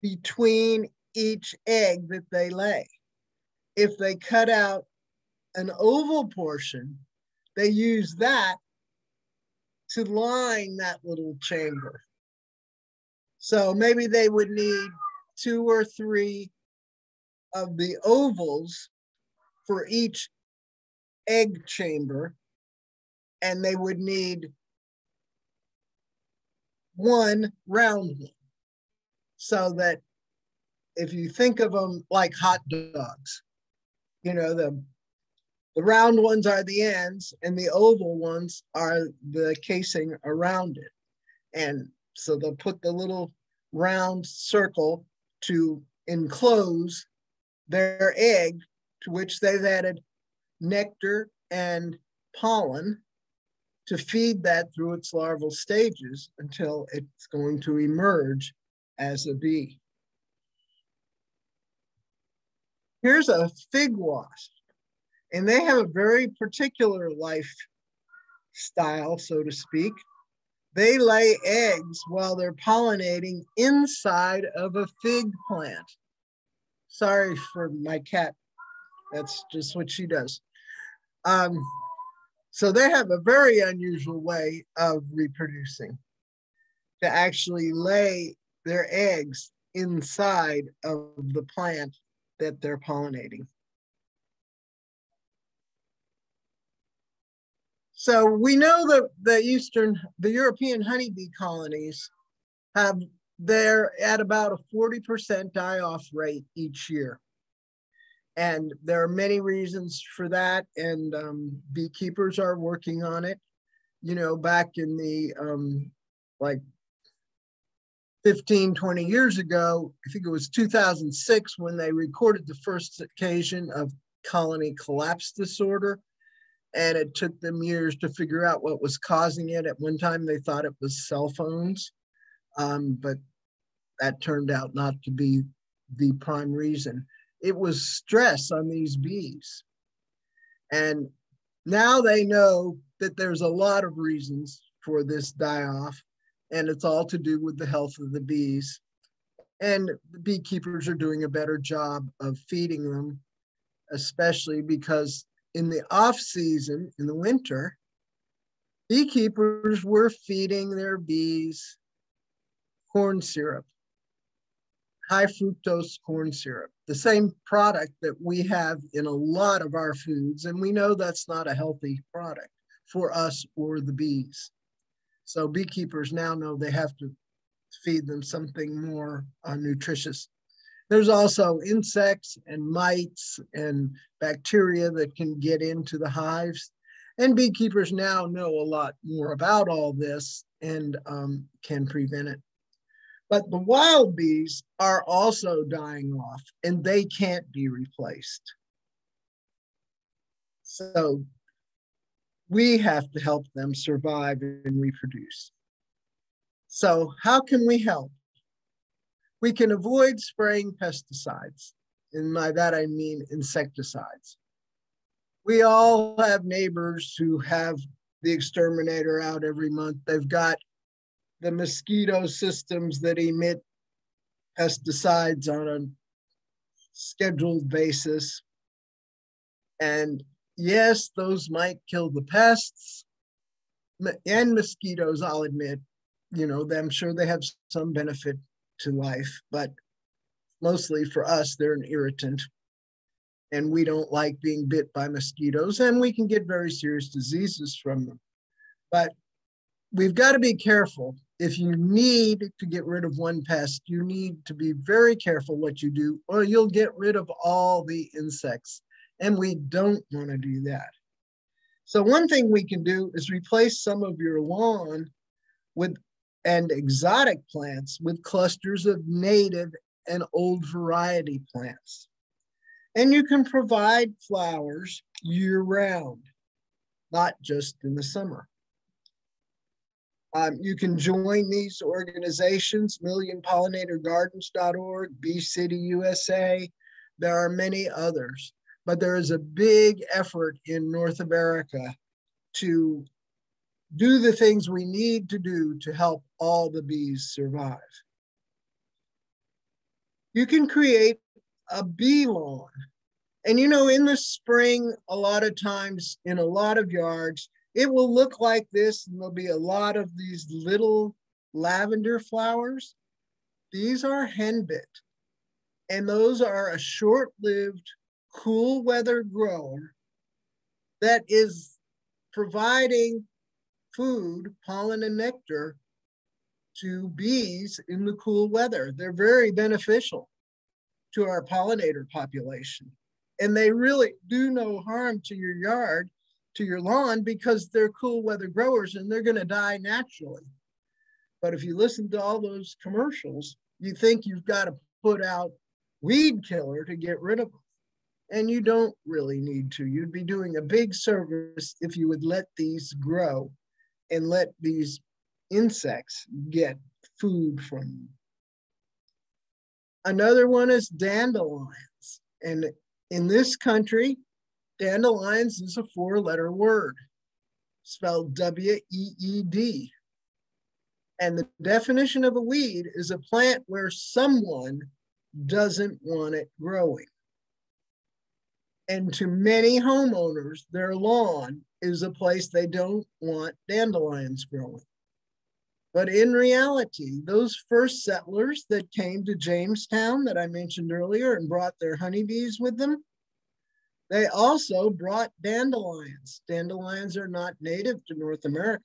between each egg that they lay. If they cut out an oval portion, they use that to line that little chamber. So maybe they would need two or three of the ovals for each egg chamber, and they would need one round one. So that if you think of them like hot dogs, you know, the the round ones are the ends, and the oval ones are the casing around it. And so they'll put the little round circle to enclose their egg, to which they've added nectar and pollen to feed that through its larval stages until it's going to emerge as a bee. Here's a fig wasp and they have a very particular life style, so to speak. They lay eggs while they're pollinating inside of a fig plant. Sorry for my cat. That's just what she does. Um, so they have a very unusual way of reproducing to actually lay their eggs inside of the plant that they're pollinating. So we know that the Eastern, the European honeybee colonies have they're at about a 40% die-off rate each year. And there are many reasons for that, and um, beekeepers are working on it. You know, back in the um, like 15, 20 years ago, I think it was 2006 when they recorded the first occasion of colony collapse disorder and it took them years to figure out what was causing it. At one time, they thought it was cell phones, um, but that turned out not to be the prime reason. It was stress on these bees. And now they know that there's a lot of reasons for this die off, and it's all to do with the health of the bees. And the beekeepers are doing a better job of feeding them, especially because in the off season, in the winter, beekeepers were feeding their bees corn syrup, high fructose corn syrup, the same product that we have in a lot of our foods. And we know that's not a healthy product for us or the bees. So beekeepers now know they have to feed them something more uh, nutritious. There's also insects and mites and bacteria that can get into the hives. And beekeepers now know a lot more about all this and um, can prevent it. But the wild bees are also dying off and they can't be replaced. So we have to help them survive and reproduce. So, how can we help? We can avoid spraying pesticides. And by that, I mean insecticides. We all have neighbors who have the exterminator out every month. They've got the mosquito systems that emit pesticides on a scheduled basis. And yes, those might kill the pests and mosquitoes, I'll admit. You know, I'm sure they have some benefit to life, but mostly for us, they're an irritant. And we don't like being bit by mosquitoes, and we can get very serious diseases from them. But we've got to be careful. If you need to get rid of one pest, you need to be very careful what you do, or you'll get rid of all the insects. And we don't want to do that. So, one thing we can do is replace some of your lawn with and exotic plants with clusters of native and old variety plants. And you can provide flowers year round, not just in the summer. Um, you can join these organizations, millionpollinatorgardens.org, Bee City USA. There are many others, but there is a big effort in North America to do the things we need to do to help all the bees survive. You can create a bee lawn. And you know, in the spring, a lot of times in a lot of yards, it will look like this, and there'll be a lot of these little lavender flowers. These are henbit, and those are a short lived, cool weather grower that is providing food, pollen, and nectar to bees in the cool weather. They're very beneficial to our pollinator population. And they really do no harm to your yard, to your lawn, because they're cool weather growers and they're going to die naturally. But if you listen to all those commercials, you think you've got to put out weed killer to get rid of them. And you don't really need to. You'd be doing a big service if you would let these grow and let these insects get food from you. Another one is dandelions. And in this country, dandelions is a four letter word spelled W E E D. And the definition of a weed is a plant where someone doesn't want it growing. And to many homeowners, their lawn is a place they don't want dandelions growing. But in reality, those first settlers that came to Jamestown that I mentioned earlier and brought their honeybees with them, they also brought dandelions. Dandelions are not native to North America,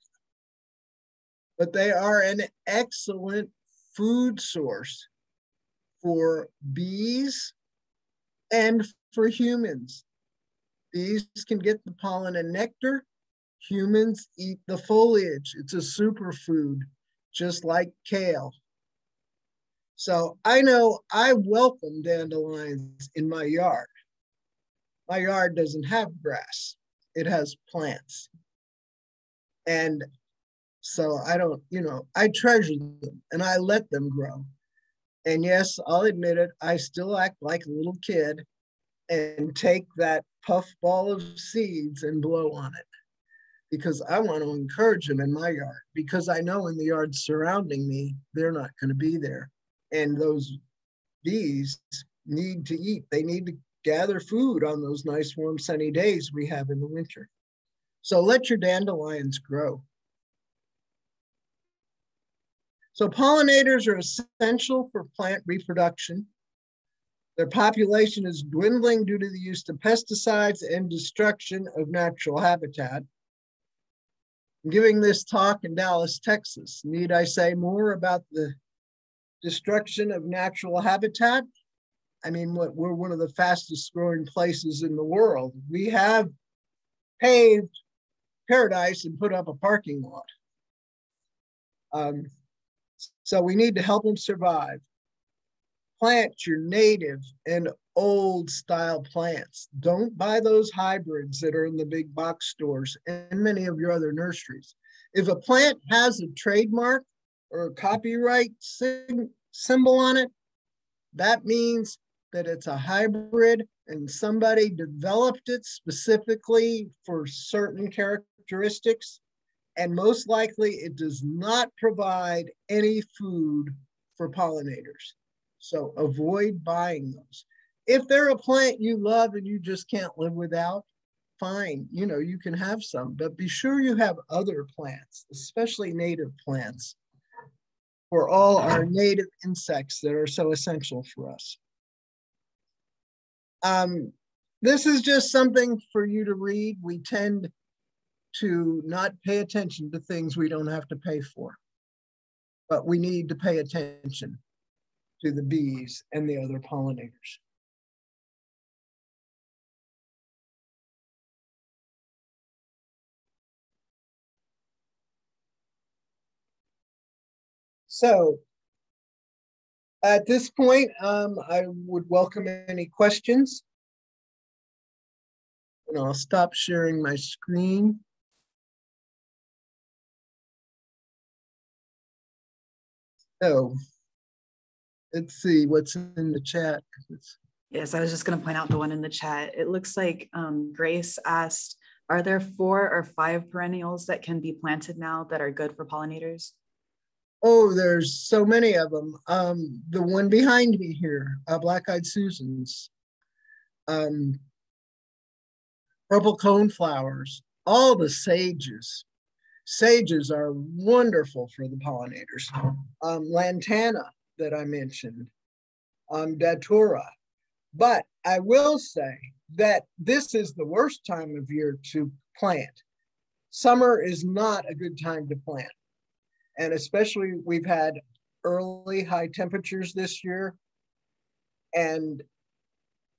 but they are an excellent food source for bees and for humans. Bees can get the pollen and nectar. Humans eat the foliage. It's a superfood, just like kale. So I know I welcome dandelions in my yard. My yard doesn't have grass, it has plants. And so I don't, you know, I treasure them and I let them grow. And yes, I'll admit it, I still act like a little kid and take that puff ball of seeds and blow on it because I want to encourage them in my yard because I know in the yard surrounding me, they're not going to be there. And those bees need to eat. They need to gather food on those nice warm sunny days we have in the winter. So let your dandelions grow. So pollinators are essential for plant reproduction. Their population is dwindling due to the use of pesticides and destruction of natural habitat. I'm giving this talk in Dallas, Texas. Need I say more about the destruction of natural habitat? I mean, we're one of the fastest growing places in the world. We have paved paradise and put up a parking lot. Um, so we need to help them survive. Plant your native and old style plants. Don't buy those hybrids that are in the big box stores and many of your other nurseries. If a plant has a trademark or a copyright symbol on it, that means that it's a hybrid and somebody developed it specifically for certain characteristics. And most likely it does not provide any food for pollinators. So avoid buying those. If they're a plant you love and you just can't live without, fine, you know, you can have some, but be sure you have other plants, especially native plants, for all our native insects that are so essential for us. Um, this is just something for you to read. We tend to not pay attention to things we don't have to pay for, but we need to pay attention to the bees and the other pollinators. So at this point, um, I would welcome any questions. And I'll stop sharing my screen. So let's see what's in the chat. Yes, I was just going to point out the one in the chat. It looks like um, Grace asked, are there four or five perennials that can be planted now that are good for pollinators? Oh, there's so many of them. Um, the one behind me here, uh, Black-Eyed Susans, um, purple cone flowers, all the sages. Sages are wonderful for the pollinators. Um, lantana that I mentioned, um, datura. But I will say that this is the worst time of year to plant. Summer is not a good time to plant and especially we've had early high temperatures this year. And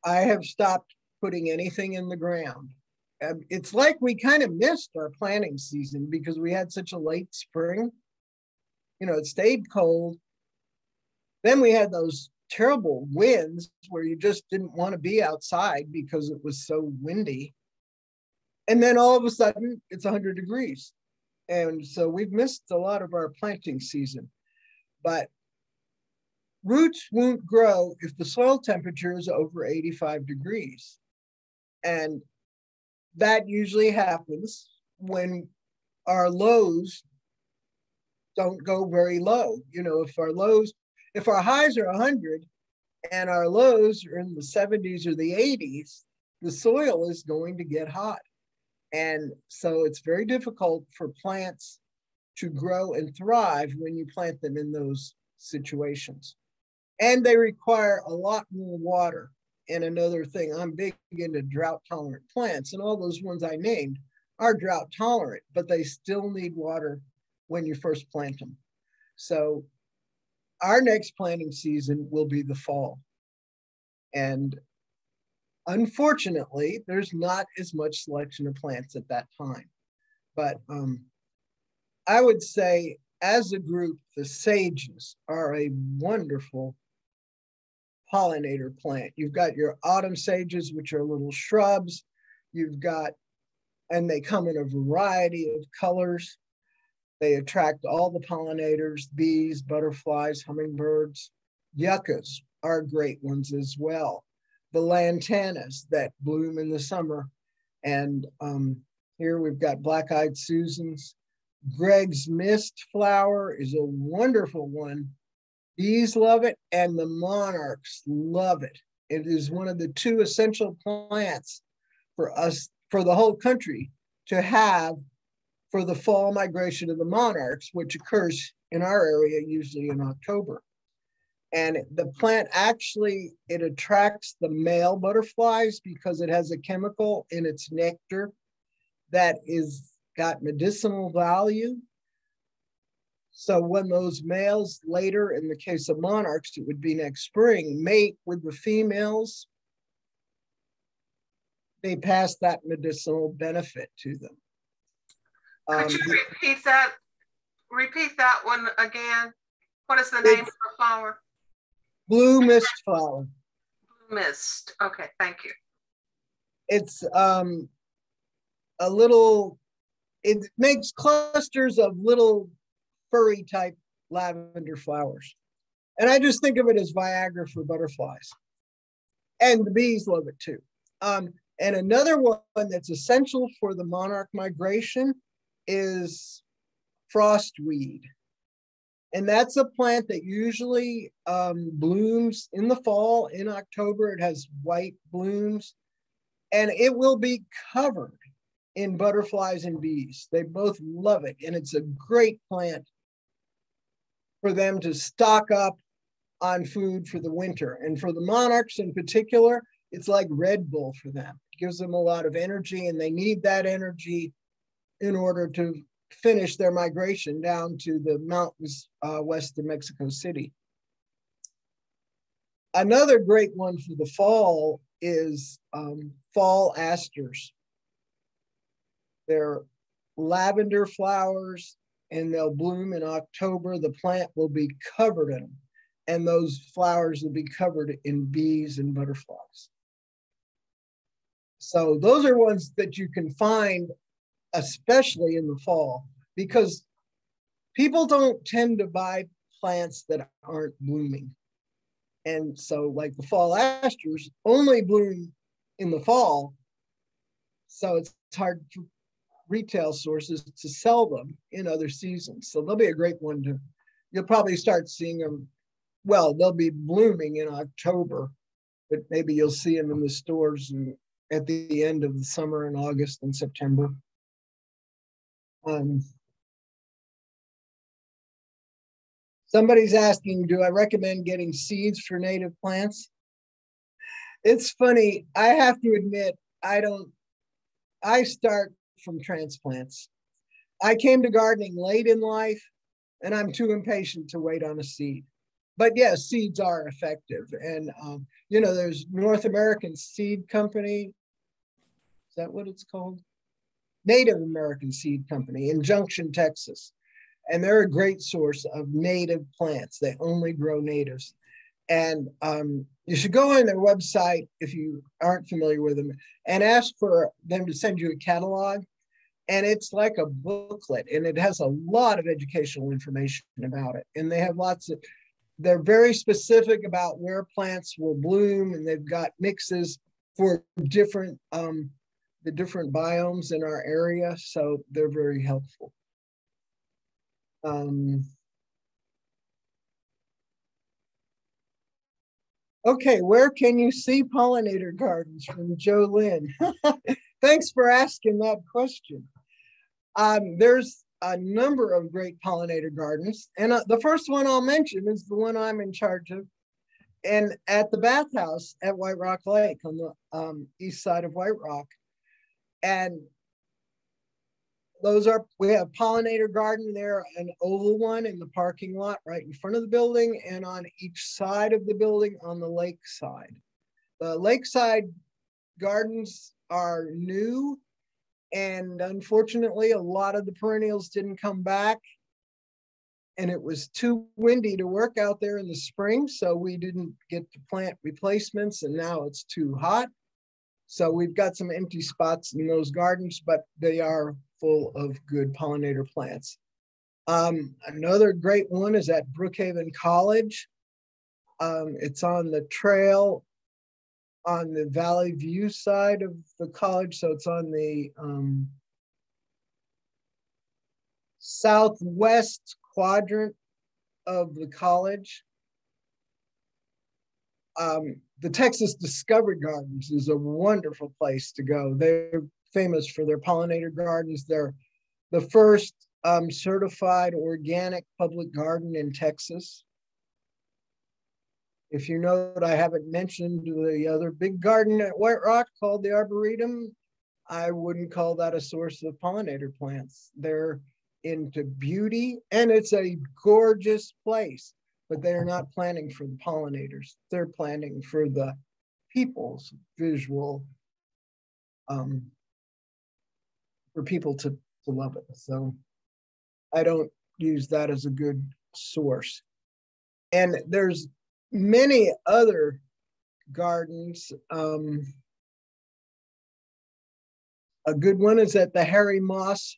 I have stopped putting anything in the ground. Um, it's like we kind of missed our planting season because we had such a late spring. You know, it stayed cold. Then we had those terrible winds where you just didn't want to be outside because it was so windy. And then all of a sudden, it's 100 degrees. And so we've missed a lot of our planting season. But roots won't grow if the soil temperature is over 85 degrees. And that usually happens when our lows don't go very low. You know, if our lows, if our highs are 100 and our lows are in the 70s or the 80s, the soil is going to get hot. And so it's very difficult for plants to grow and thrive when you plant them in those situations. And they require a lot more water. And another thing, I'm big into drought tolerant plants, and all those ones I named are drought tolerant, but they still need water when you first plant them. So our next planting season will be the fall. And Unfortunately, there's not as much selection of plants at that time. But um, I would say, as a group, the sages are a wonderful pollinator plant. You've got your autumn sages, which are little shrubs. You've got and they come in a variety of colors. They attract all the pollinators, bees, butterflies, hummingbirds. Yuccas are great ones as well. The lantanas that bloom in the summer. And um, here we've got black-eyed Susans. Gregg's mist flower is a wonderful one. Bees love it and the monarchs love it. It is one of the two essential plants for us, for the whole country to have for the fall migration of the monarchs, which occurs in our area usually in October. And the plant actually, it attracts the male butterflies because it has a chemical in its nectar that is got medicinal value. So when those males later, in the case of monarchs, it would be next spring, mate with the females, they pass that medicinal benefit to them. Could um, you repeat that? Repeat that one again. What is the name of the flower? Blue mist flower. Blue mist. Okay, thank you. It's um, a little. It makes clusters of little furry type lavender flowers, and I just think of it as Viagra for butterflies, and the bees love it too. Um, and another one that's essential for the monarch migration is frostweed. And that's a plant that usually um, blooms in the fall, in October. It has white blooms and it will be covered in butterflies and bees. They both love it. And it's a great plant for them to stock up on food for the winter. And for the monarchs in particular, it's like Red Bull for them. It gives them a lot of energy and they need that energy in order to finish their migration down to the mountains uh, west of Mexico City. Another great one for the fall is um, fall asters. They're lavender flowers and they'll bloom in October. The plant will be covered in them and those flowers will be covered in bees and butterflies. So those are ones that you can find especially in the fall, because people don't tend to buy plants that aren't blooming. And so, like the fall asters only bloom in the fall. So it's hard for retail sources to sell them in other seasons. So they'll be a great one to, you'll probably start seeing them. Well, they'll be blooming in October, but maybe you'll see them in the stores and at the end of the summer in August and September. Um, somebody's asking, do I recommend getting seeds for native plants? It's funny. I have to admit, I don't, I start from transplants. I came to gardening late in life and I'm too impatient to wait on a seed. But yes, seeds are effective. And, um, you know, there's North American Seed Company. Is that what it's called? Native American Seed Company in Junction, Texas. And they're a great source of native plants. They only grow natives. And um, you should go on their website if you aren't familiar with them and ask for them to send you a catalog. And it's like a booklet and it has a lot of educational information about it. And they have lots of, they're very specific about where plants will bloom and they've got mixes for different um, the different biomes in our area, so they're very helpful. Um, okay, where can you see pollinator gardens from Joe Lynn? *laughs* Thanks for asking that question. Um, there's a number of great pollinator gardens, and uh, the first one I'll mention is the one I'm in charge of, and at the bathhouse at White Rock Lake on the um, east side of White Rock. And those are, we have pollinator garden there, an oval one in the parking lot right in front of the building and on each side of the building on the lake side. The lakeside gardens are new and unfortunately a lot of the perennials didn't come back and it was too windy to work out there in the spring so we didn't get to plant replacements and now it's too hot So we've got some empty spots in those gardens, but they are full of good pollinator plants. Um, another great one is at Brookhaven College. Um, it's on the trail on the Valley View side of the college. So it's on the um, southwest quadrant of the college. Um, the Texas Discovery Gardens is a wonderful place to go. They're famous for their pollinator gardens. They're the first um, certified organic public garden in Texas. If you note, I haven't mentioned the other big garden at White Rock called the Arboretum. I wouldn't call that a source of pollinator plants. They're into beauty and it's a gorgeous place, but they're not planning for the pollinators. They're planning for the people's visual, um, for people to, to love it. So I don't use that as a good source. And there's many other gardens. Um, a good one is at the Harry Moss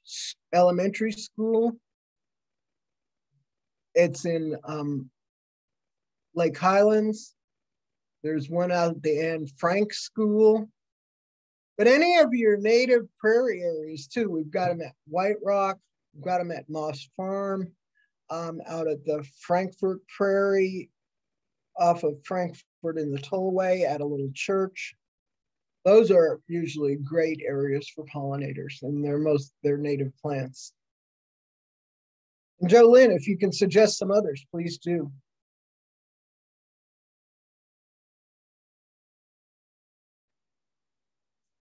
Elementary School. It's in um, Lake Highlands. There's one out at the Anne Frank School. But any of your native prairie areas too, we've got them at White Rock, we've got them at Moss Farm, um, out at the Frankford Prairie, off of Frankford in the Tollway at a little church those are usually great areas for pollinators and they're most they're native plants. And Jolynn, if you can suggest some others, please do.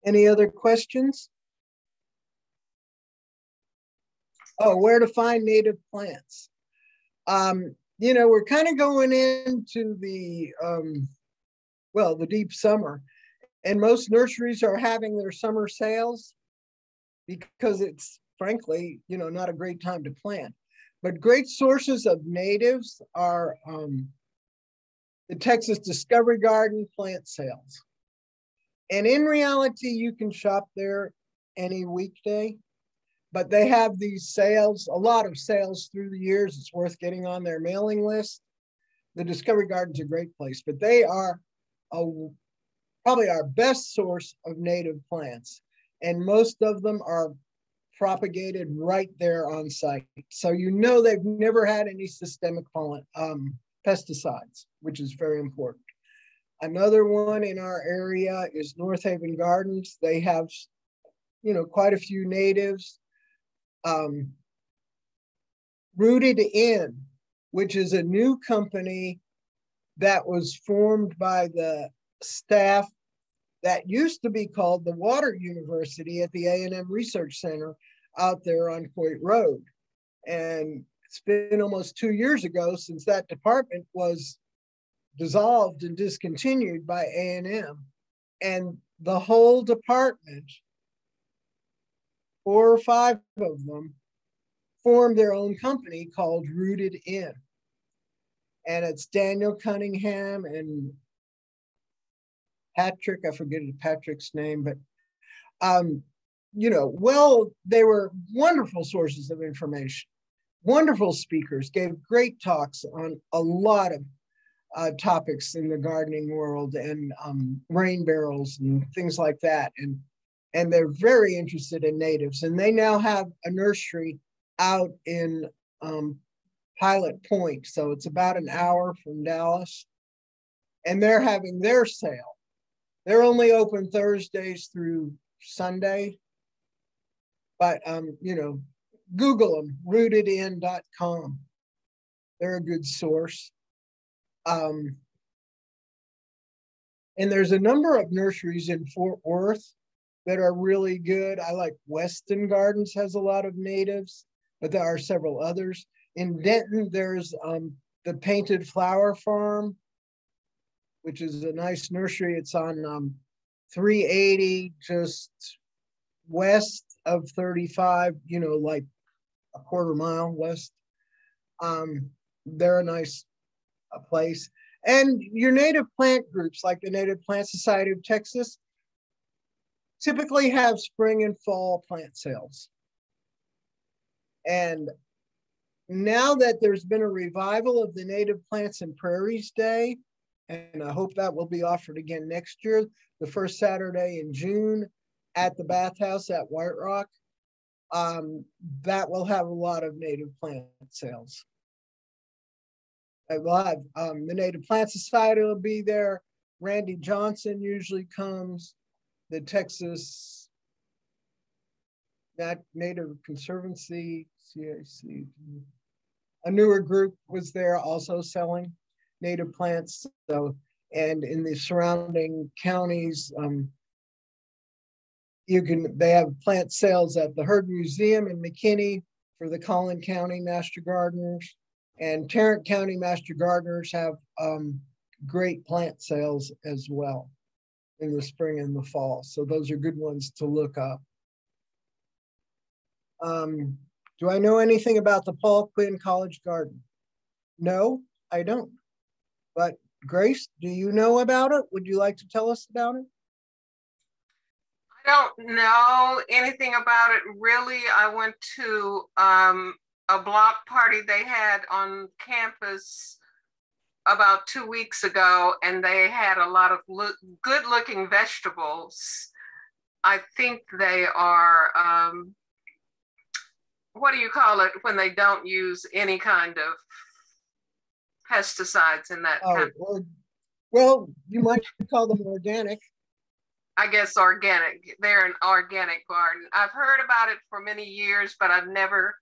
Any other questions? Oh, where to find native plants? Um, you know, we're kind of going into the, um, well, the deep summer. And most nurseries are having their summer sales because it's frankly, you know, not a great time to plant. But great sources of natives are um, the Texas Discovery Garden plant sales. And in reality, you can shop there any weekday, but they have these sales, a lot of sales through the years. It's worth getting on their mailing list. The Discovery Garden's a great place, but they are a probably our best source of native plants. And most of them are propagated right there on site. So you know they've never had any systemic pollen, um, pesticides, which is very important. Another one in our area is North Haven Gardens. They have, you know, quite a few natives. Um, Rooted In, which is a new company that was formed by the staff that used to be called the Water University at the A&M Research Center out there on Coit Road. And it's been almost two years ago since that department was dissolved and discontinued by A&M. And the whole department, four or five of them, formed their own company called Rooted In. And it's Daniel Cunningham and Patrick, I forget Patrick's name, but um, you know, well, they were wonderful sources of information, wonderful speakers, gave great talks on a lot of uh, topics in the gardening world and um, rain barrels and things like that. And and they're very interested in natives. And they now have a nursery out in um, Pilot Point, so it's about an hour from Dallas, and they're having their sale they're only open Thursdays through Sunday. But, um, you know, Google them, rootedin.com. They're a good source. Um, and there's a number of nurseries in Fort Worth that are really good. I like Weston Gardens has a lot of natives, but there are several others. In Denton, there's um, the Painted Flower Farm which is a nice nursery. It's on um, 380, just west of 35, you know, like a quarter mile west. Um, they're a nice place. And your native plant groups, like the Native Plant Society of Texas, typically have spring and fall plant sales. And now that there's been a revival of the Native Plants and Prairies Day, and I hope that will be offered again next year, the first Saturday in June at the bathhouse at White Rock, um, that will have a lot of native plant sales. Have um, the Native Plant Society will be there. Randy Johnson usually comes. The Texas Nat Native Conservancy, CIC, a newer group was there also selling native plants. So, and in the surrounding counties, um, you can, they have plant sales at the Heard Museum in McKinney for the Collin County Master Gardeners. And Tarrant County Master Gardeners have um, great plant sales as well in the spring and the fall. So those are good ones to look up. Um, do I know anything about the Paul Quinn College Garden? No, I don't. But Grace, do you know about it? Would you like to tell us about it? I don't know anything about it really. I went to um, a block party they had on campus about two weeks ago, and they had a lot of look, good looking vegetables. I think they are, um, what do you call it when they don't use any kind of pesticides in that? Oh, kind of- well, you might call them organic. I guess organic. They're an organic garden. I've heard about it for many years, but I've never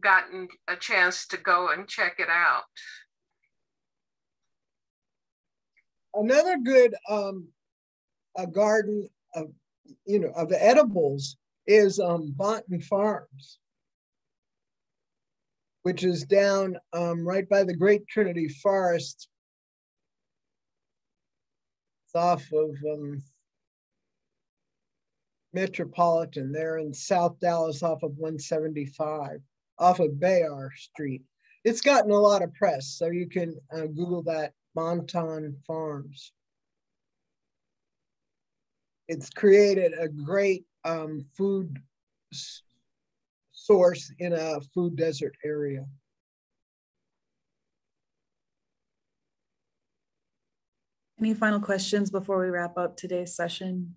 gotten a chance to go and check it out. Another good um, a garden of you know of edibles is um, Bonton Farms, which is down um, right by the Great Trinity Forest. It's off of um, Metropolitan. They're in South Dallas off of 175, off of Bexar Street. It's gotten a lot of press, so you can uh, Google that, Bonton Farms. It's created a great um, food source in a food desert area. Any final questions before we wrap up today's session?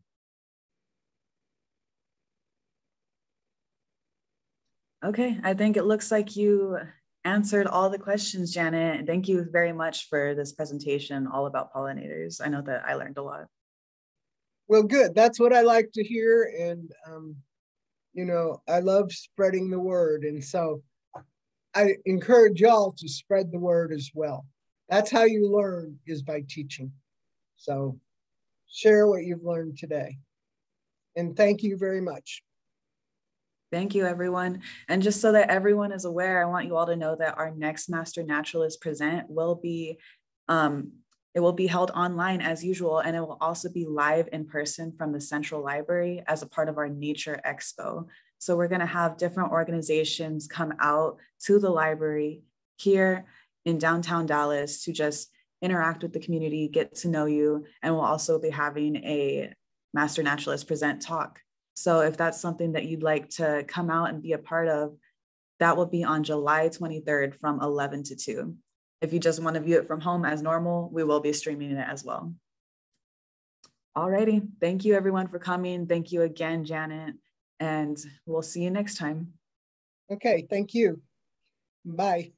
Okay, I think it looks like you answered all the questions, Janet. Thank you very much for this presentation all about pollinators. I know that I learned a lot. Well, good. That's what I like to hear. And, um, you know, I love spreading the word. And so I encourage y'all to spread the word as well. That's how you learn is by teaching. So share what you've learned today. And thank you very much. Thank you, everyone. And just so that everyone is aware, I want you all to know that our next Master Naturalist Present will be, um, it will be held online as usual, and it will also be live in person from the Central Library as a part of our Nature Expo. So we're gonna have different organizations come out to the library here in downtown Dallas to just interact with the community, get to know you, and we'll also be having a Master Naturalist Present talk so if that's something that you'd like to come out and be a part of, that will be on July 23rd from 11 to 2. If you just want to view it from home as normal, we will be streaming it as well. Alrighty, thank you everyone for coming. Thank you again, Janet, and we'll see you next time. Okay, thank you. Bye.